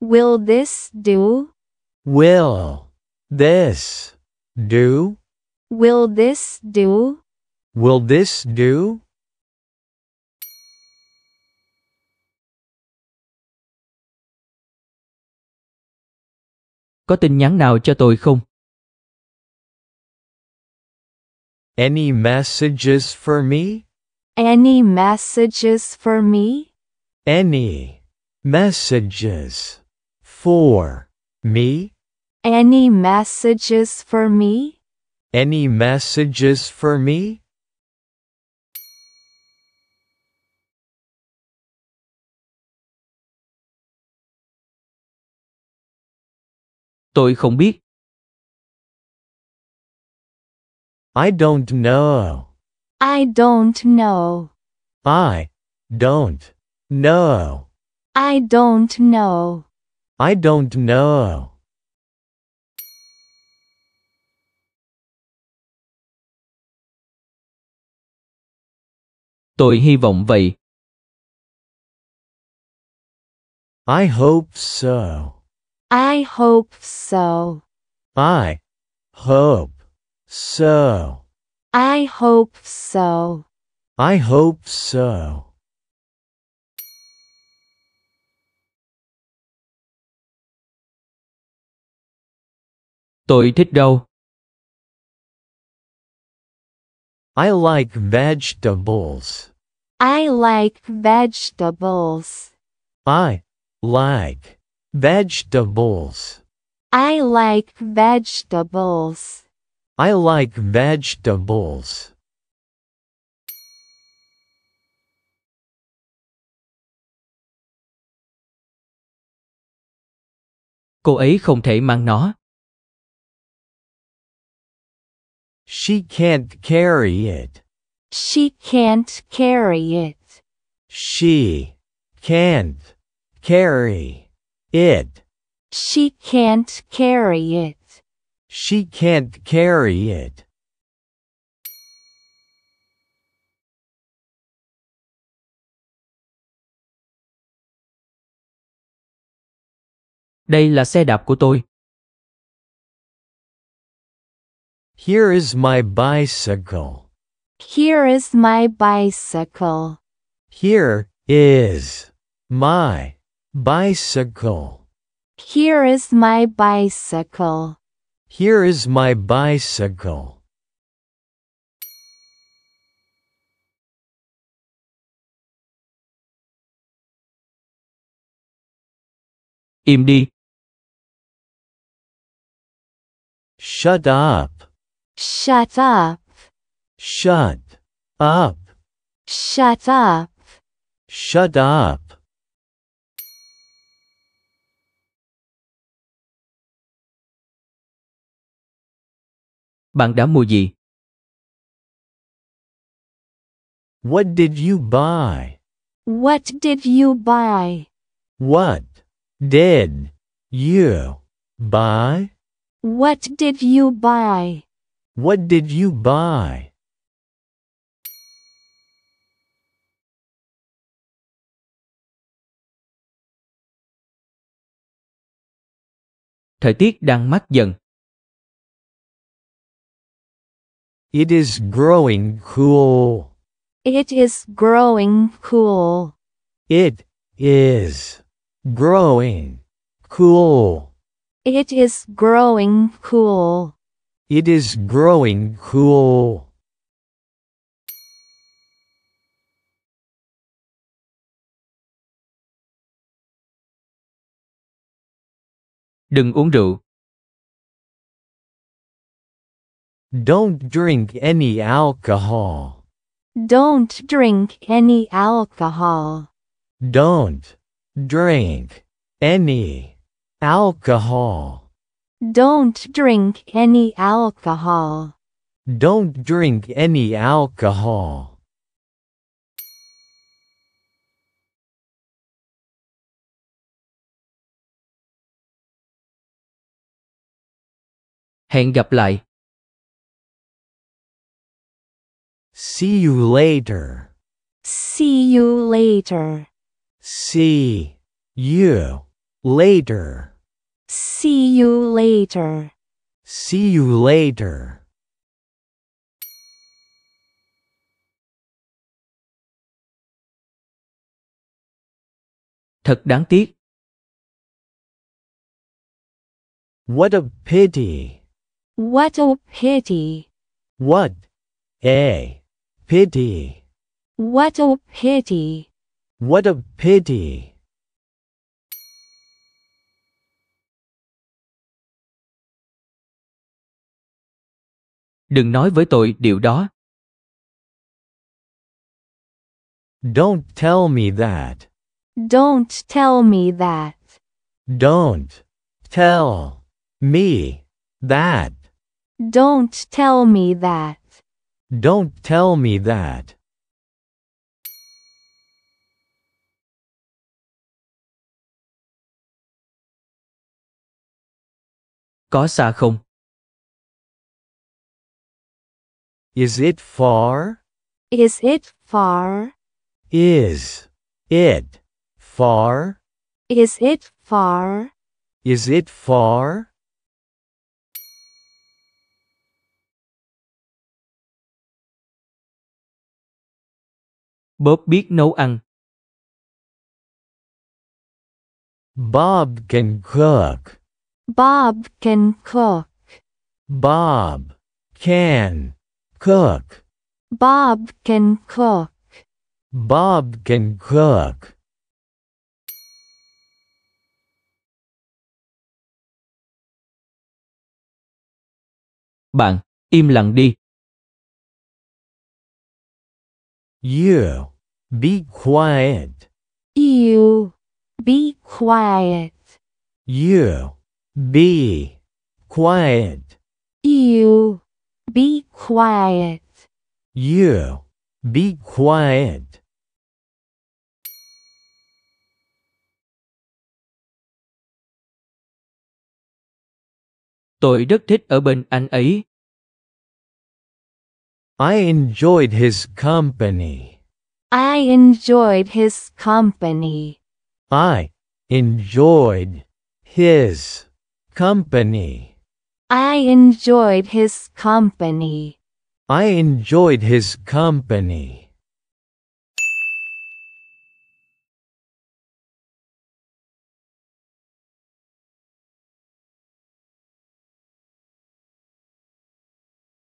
Will this do? Will this do? Will this do? Will this do? Có tin nhắn nào cho tôi không? Any messages for me? Any messages for me? Any messages for me? Any messages for me? Any messages for me? Tôi không biết. I don't know. I don't know. I don't know. I don't know. I don't know. Tôi hy vọng vậy. I hope so. I hope so. I hope so. I hope so. I hope so. Tôi thích rau. I like vegetables. I like vegetables. I like vegetables. I like vegetables. I like vegetables. Cô ấy không thể mang nó. She can't carry it. She can't carry it. She can't carry it. She can't carry it. She can't carry it. Đây là xe đạp của tôi. Here is my bicycle. Here is my bicycle. Here is my bicycle. Here is my bicycle. Here is my bicycle. Im đi, Shut up. Shut up. Shut up. Shut up. Shut up. bạn đã mua gì? What did you buy? What did you buy? What did you buy? What did you buy? What did you buy? Thời tiết đang mát dần. It is growing cool. It is growing cool. It is growing cool. It is growing cool. It is growing cool. Đừng uống rượu. Don't drink any alcohol. Don't drink any alcohol. Don't drink any alcohol. Don't drink any alcohol. Don't drink any alcohol. Hẹn gặp lại. See you later. See you later. See you later. See you later. See you later. Thật đáng tiếc. What a pity. What a pity. What a pity. What a pity. What a pity. Đừng nói với tôi điều đó. Don't tell me that. Don't tell me that. Don't tell me that. Don't tell me that. Don't tell me that. Có xa không? Is it far? Is it far? Is it far? Is it far? Is it far? Bob biết nấu ăn. Bob can cook. Bob can cook. Bob can cook. Bob can cook. Bob can cook. Bạn, im lặng đi. You be quiet. You be quiet. You be quiet. You be quiet. You Be quiet. Tôi rất thích ở bên anh ấy. I enjoyed his company. I enjoyed his company. I enjoyed his company. I enjoyed his company. I enjoyed his company.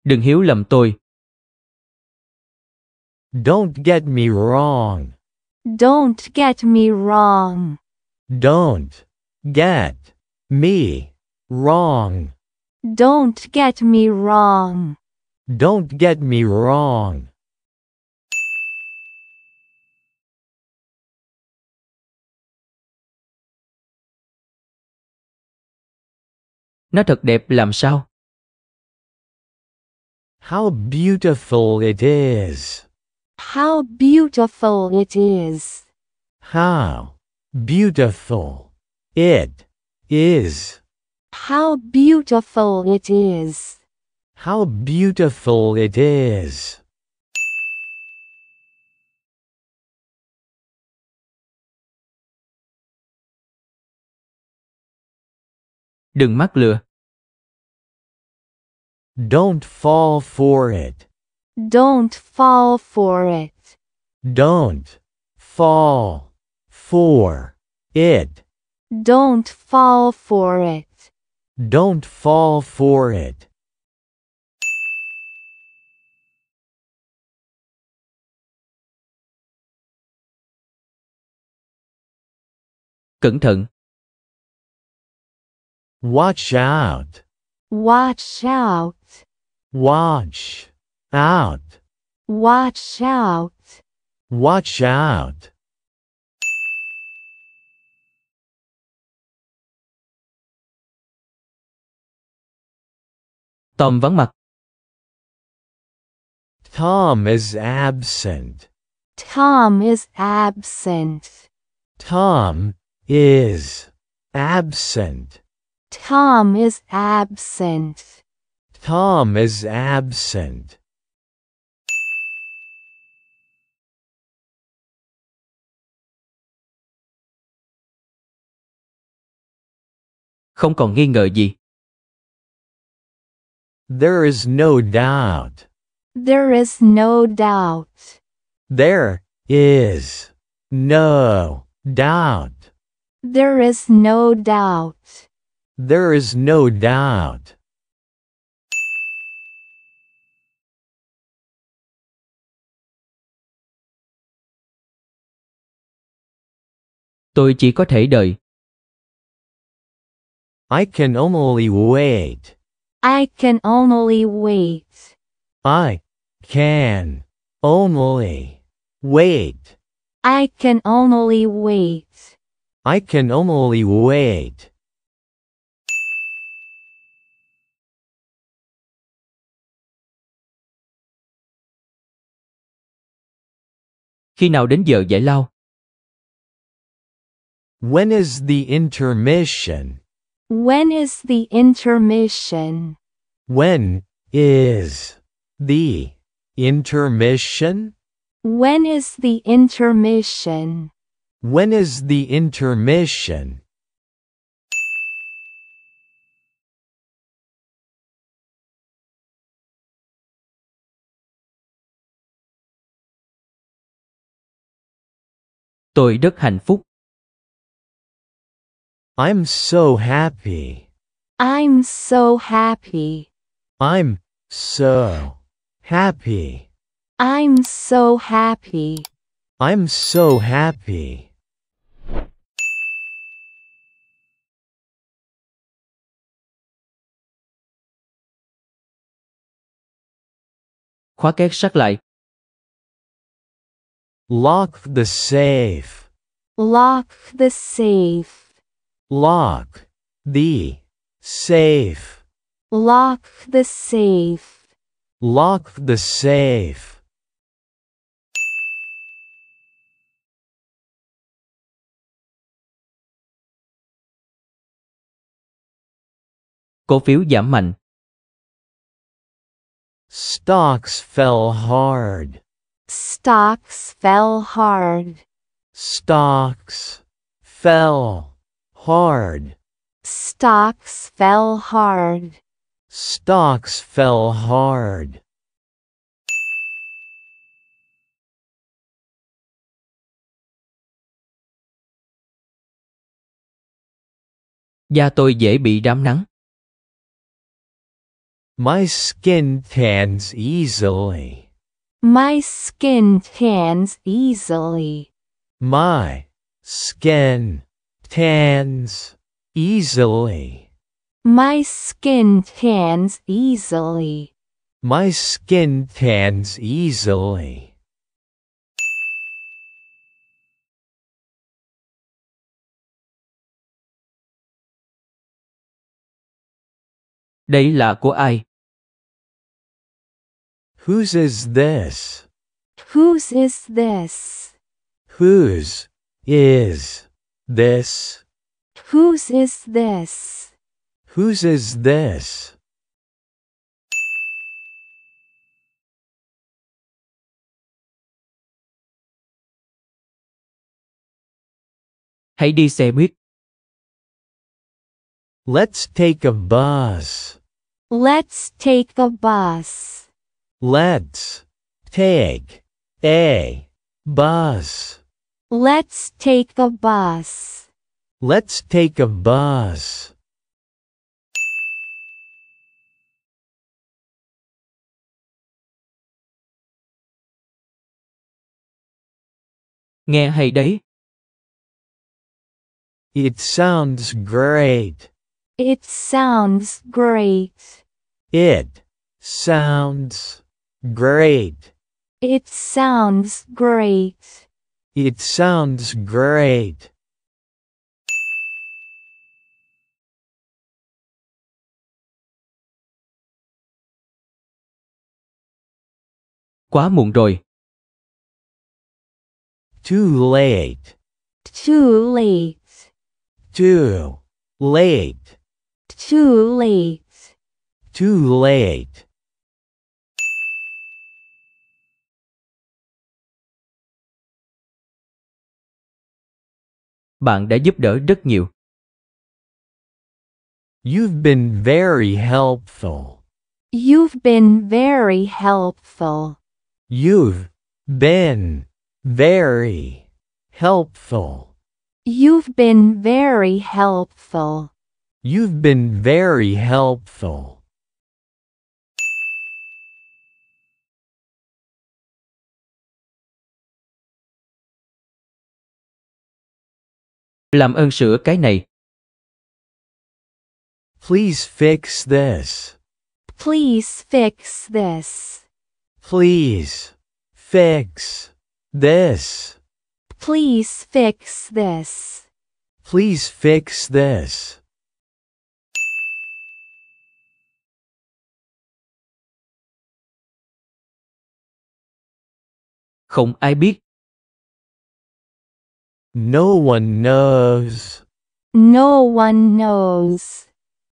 Đừng hiểu lầm tôi. Don't get me wrong. Don't get me wrong. Don't get me wrong. Don't get me wrong. Don't get me wrong. Nó thật đẹp làm sao? How beautiful it is. How beautiful it is. How beautiful it is. How beautiful it is. How beautiful it is. Đừng mắc lừa. Don't fall for it. Don't fall for it. Don't fall for it. Don't fall for it. Don't fall for it. Cẩn thận. Watch out. Watch out. Watch out. Watch out. Watch out. Tom vắng mặt. Tom is absent. Tom is absent. Tom is absent. Tom is absent. Tom is absent. Không còn nghi ngờ gì. There is no doubt. There is no doubt. There is no doubt. There is no doubt. There is no doubt. Tôi chỉ có thể đợi. I can only wait. I can only wait. I can only wait. I can only wait. I can only wait. Khi nào đến giờ giải lao? When is the intermission? When is the intermission? When is the intermission? When is the intermission? When is the intermission? Tôi rất hạnh phúc. I'm so happy. I'm so happy. I'm so happy. I'm so happy. I'm so happy. Khóa két sắt lại. Lock the safe. Lock the safe. Lock the safe. Lock the safe. Lock the safe. Cổ phiếu giảm mạnh. Stocks fell hard. Stocks fell hard. Stocks fell hard. Stocks fell hard. Stocks fell hard. Da tôi dễ bị rám nắng. My skin tans easily. My skin tans easily. My skin tans easily. My skin tans easily. My skin tans easily. Đây là của ai? Whose is this? Whose is this? Whose is this? Whose is this? Whose is this? Hãy đi xe buýt. Let's take a bus. Let's take a bus. Let's take a bus. Let's take a bus. Let's take a bus. Nghe hay đấy. It sounds great. It sounds great. It sounds great. It sounds great. It sounds great. Quá muộn rồi. Too late. Too late. Too late. Too late. Too late. Bạn đã giúp đỡ rất nhiều. You've been very helpful. You've been very helpful. You've been very helpful. You've been very helpful. You've been very helpful. Làm ơn sửa cái này. Please fix this. Please fix this. Please fix this. Please fix this. Please fix this. Không ai biết. No one knows. No one knows.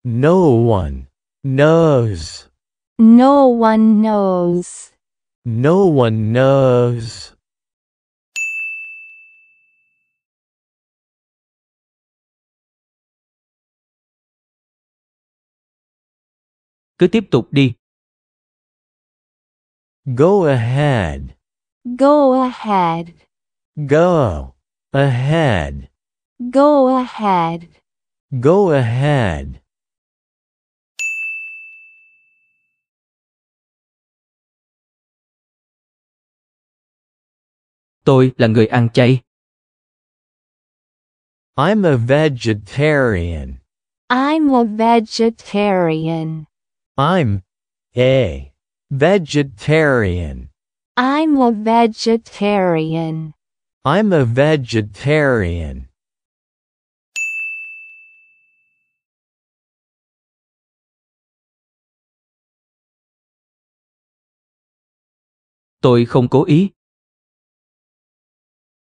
No one knows. No one knows. No one knows. Cứ tiếp tục đi. Go ahead. Go ahead. Go ahead. Go ahead. Go ahead. Tôi là người ăn chay. I'm a vegetarian. I'm a vegetarian. I'm a vegetarian. I'm a vegetarian. I'm a vegetarian. Tôi không cố ý.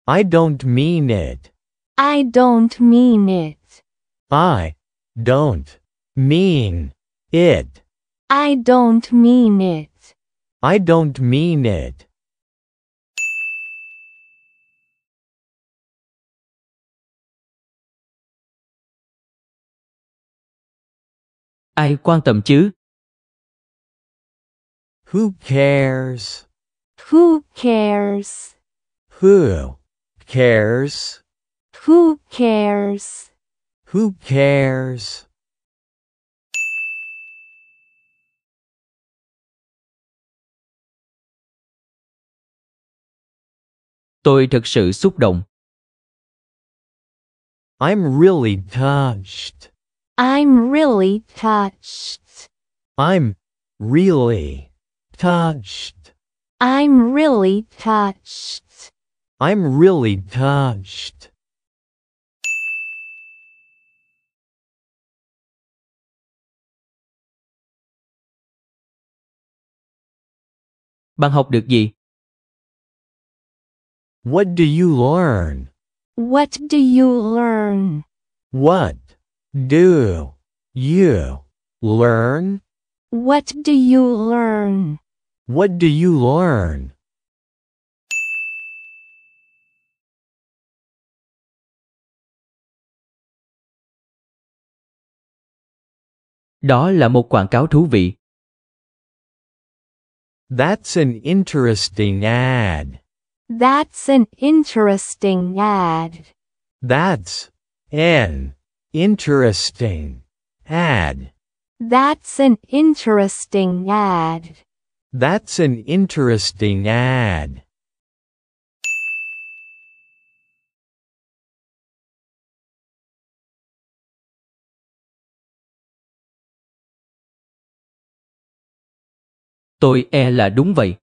I don't mean it. I don't mean it. I don't mean it. I don't mean it. I don't mean it. Ai quan tâm chứ? Who cares? Who cares? Who cares? Who cares? Who cares? Tôi thực sự xúc động. I'm really touched. I'm really touched. I'm really touched. I'm really touched. I'm really touched. Bạn học được gì? What do you learn? What do you learn? What do you learn? What do you learn? What do you learn? Đó là một quảng cáo thú vị. That's an interesting ad. That's an interesting ad. That's an interesting ad. That's an interesting ad. That's an interesting ad. Tôi e là đúng vậy.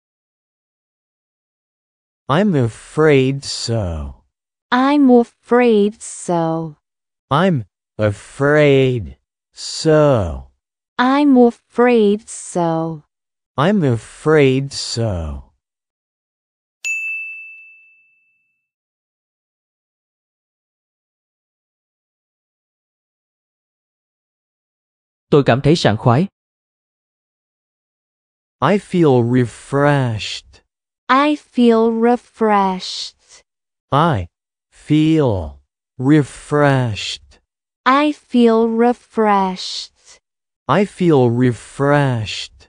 I'm afraid so. I'm afraid so. I'm afraid so. I'm afraid so. I'm afraid so. Tôi cảm thấy sảng khoái. I feel refreshed. I feel refreshed. I feel refreshed. I feel refreshed. I feel refreshed.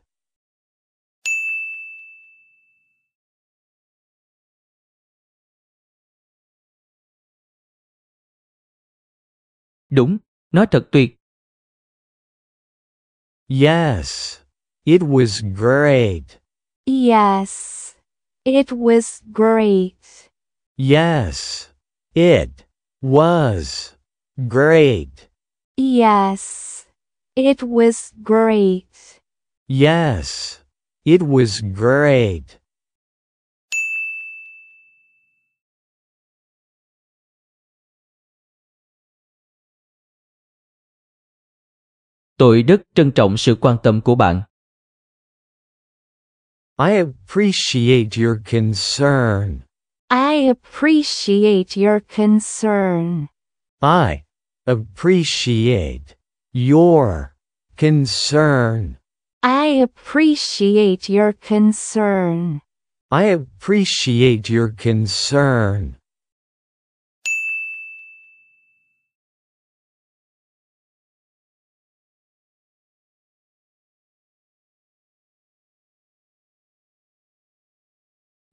Đúng, nó thật tuyệt. Yes, it was great. Yes. It was great. Yes, it was great. Yes. It was great. Yes, it was great. Tôi rất trân trọng sự quan tâm của bạn. I appreciate your concern. I appreciate your concern. I appreciate your concern. I appreciate your concern. I appreciate your concern.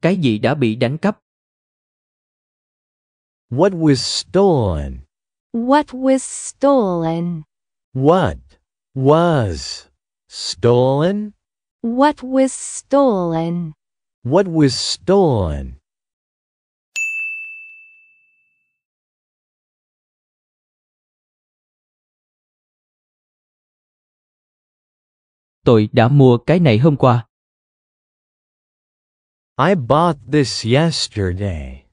Cái gì đã bị đánh cắp? What was stolen? What was stolen? What was stolen? What was stolen? What was stolen? Tôi đã mua cái này hôm qua. I bought this yesterday.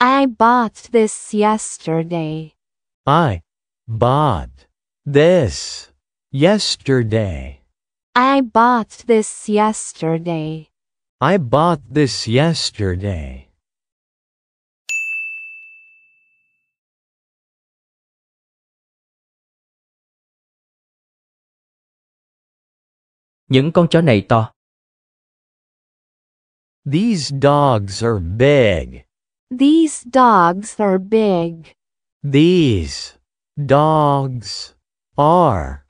I bought this yesterday. I bought this yesterday. I bought this yesterday. I bought this yesterday. Những con chó này to. These dogs are big. These dogs are big. These dogs are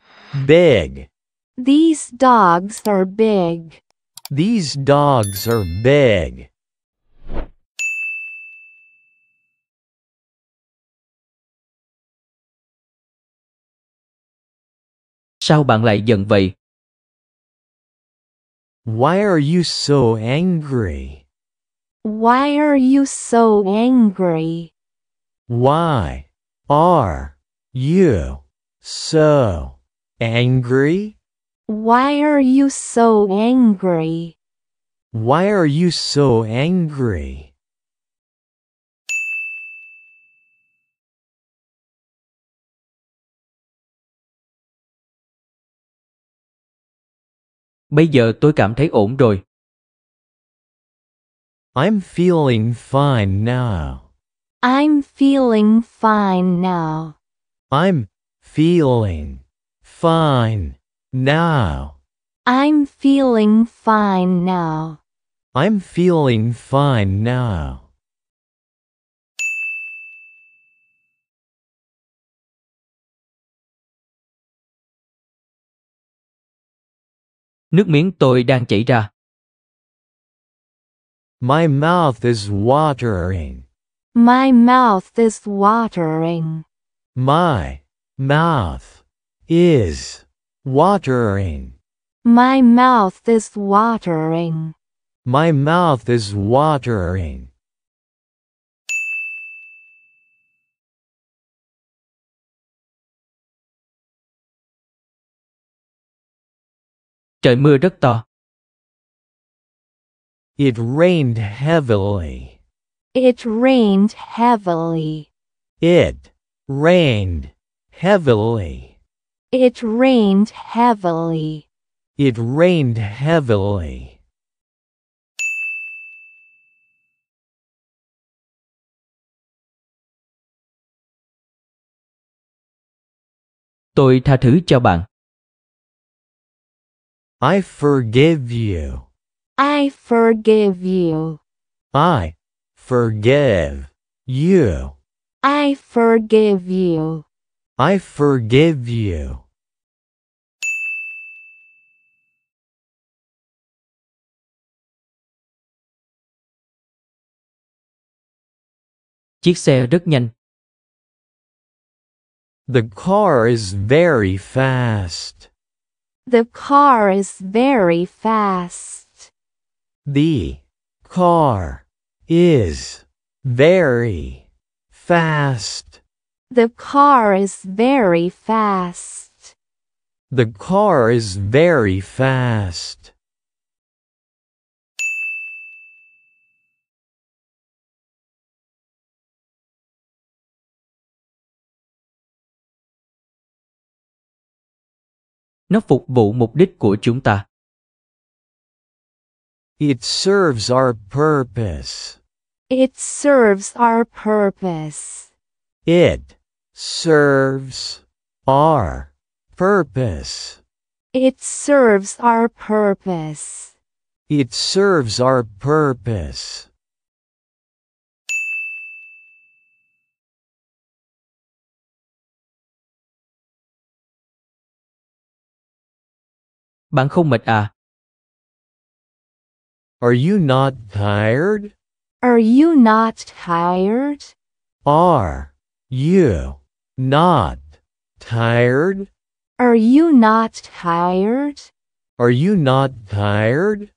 big. These dogs are big. These dogs are big. Sao bạn lại giận vậy? Why are you so angry? Why are you so angry? Why are you so angry? Why are you so angry? Why are you so angry? Bây giờ tôi cảm thấy ổn rồi. I'm feeling fine now. I'm feeling fine now. I'm feeling fine now. I'm feeling fine now. I'm feeling fine now. Nước miếng tôi đang chảy ra. My mouth is watering. My mouth is watering. My mouth is watering. My mouth is watering. My mouth is watering. Trời mưa rất to. It rained heavily. It rained heavily. It rained heavily. It rained heavily. It rained heavily. Tôi tha thứ cho bạn. I forgive you. I forgive you. I forgive you. I forgive you. I forgive you. Chiếc xe rất nhanh. The car is very fast. The car is very fast. The car is very fast. The car is very fast. The car is very fast. Nó phục vụ mục đích của chúng ta. It serves our purpose. It serves our purpose. It serves our purpose. It serves our purpose. It serves our purpose. Bạn không mệt à? Are you not tired? Are you not tired? Are you not tired? Are you not tired? Are you not tired?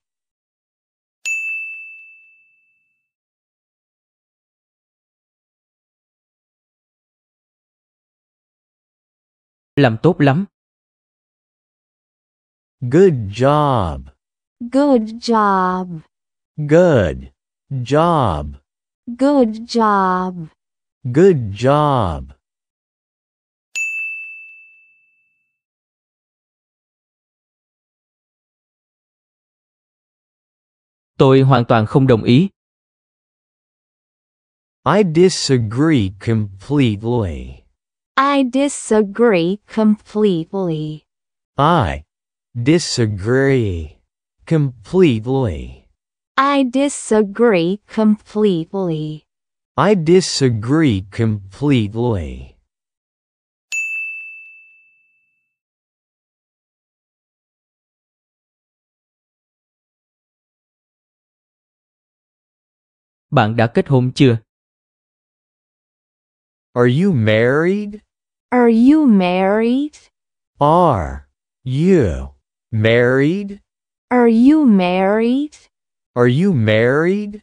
Làm tốt lắm. Good job. Good job. Good job. Good job. Good job. Tôi hoàn toàn không đồng ý. I disagree completely. I disagree completely. I disagree completely. I disagree completely. I disagree completely. Bạn đã kết hôn chưa? Are you married? Are you married? Are you married? Are you married? Are you married?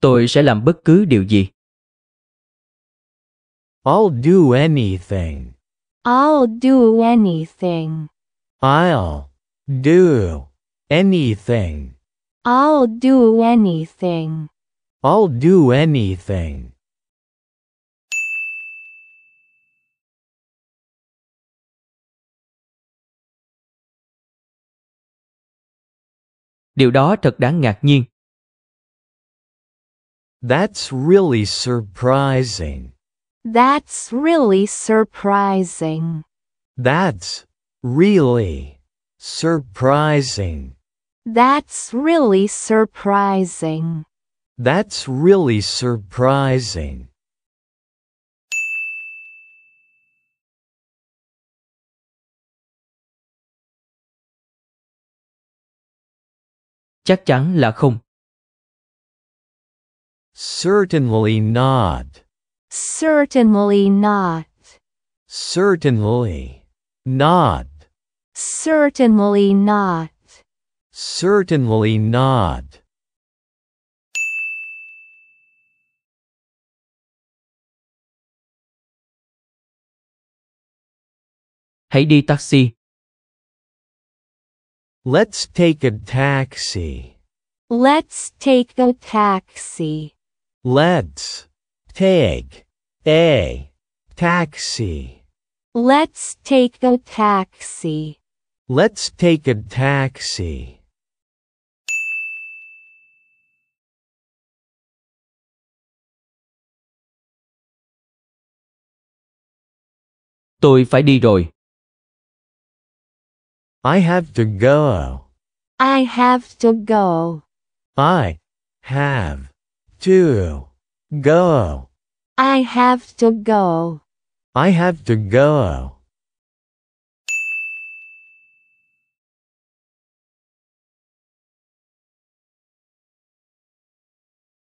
Tôi sẽ làm bất cứ điều gì. I'll do anything. I'll do anything. I'll do anything. I'll do anything. I'll do anything. Điều đó thật đáng ngạc nhiên. That's really surprising. That's really surprising. That's really surprising. That's really surprising. That's really surprising. Chắc chắn là không. Certainly not. Certainly not. Certainly not. Certainly not. Certainly not. Hãy đi taxi. Let's take a taxi. Let's take a taxi. Let's take a taxi. Let's take a taxi. Let's take a taxi. Tôi phải đi rồi. I have to go. I have to go. I have to go. I have to go. I have to go.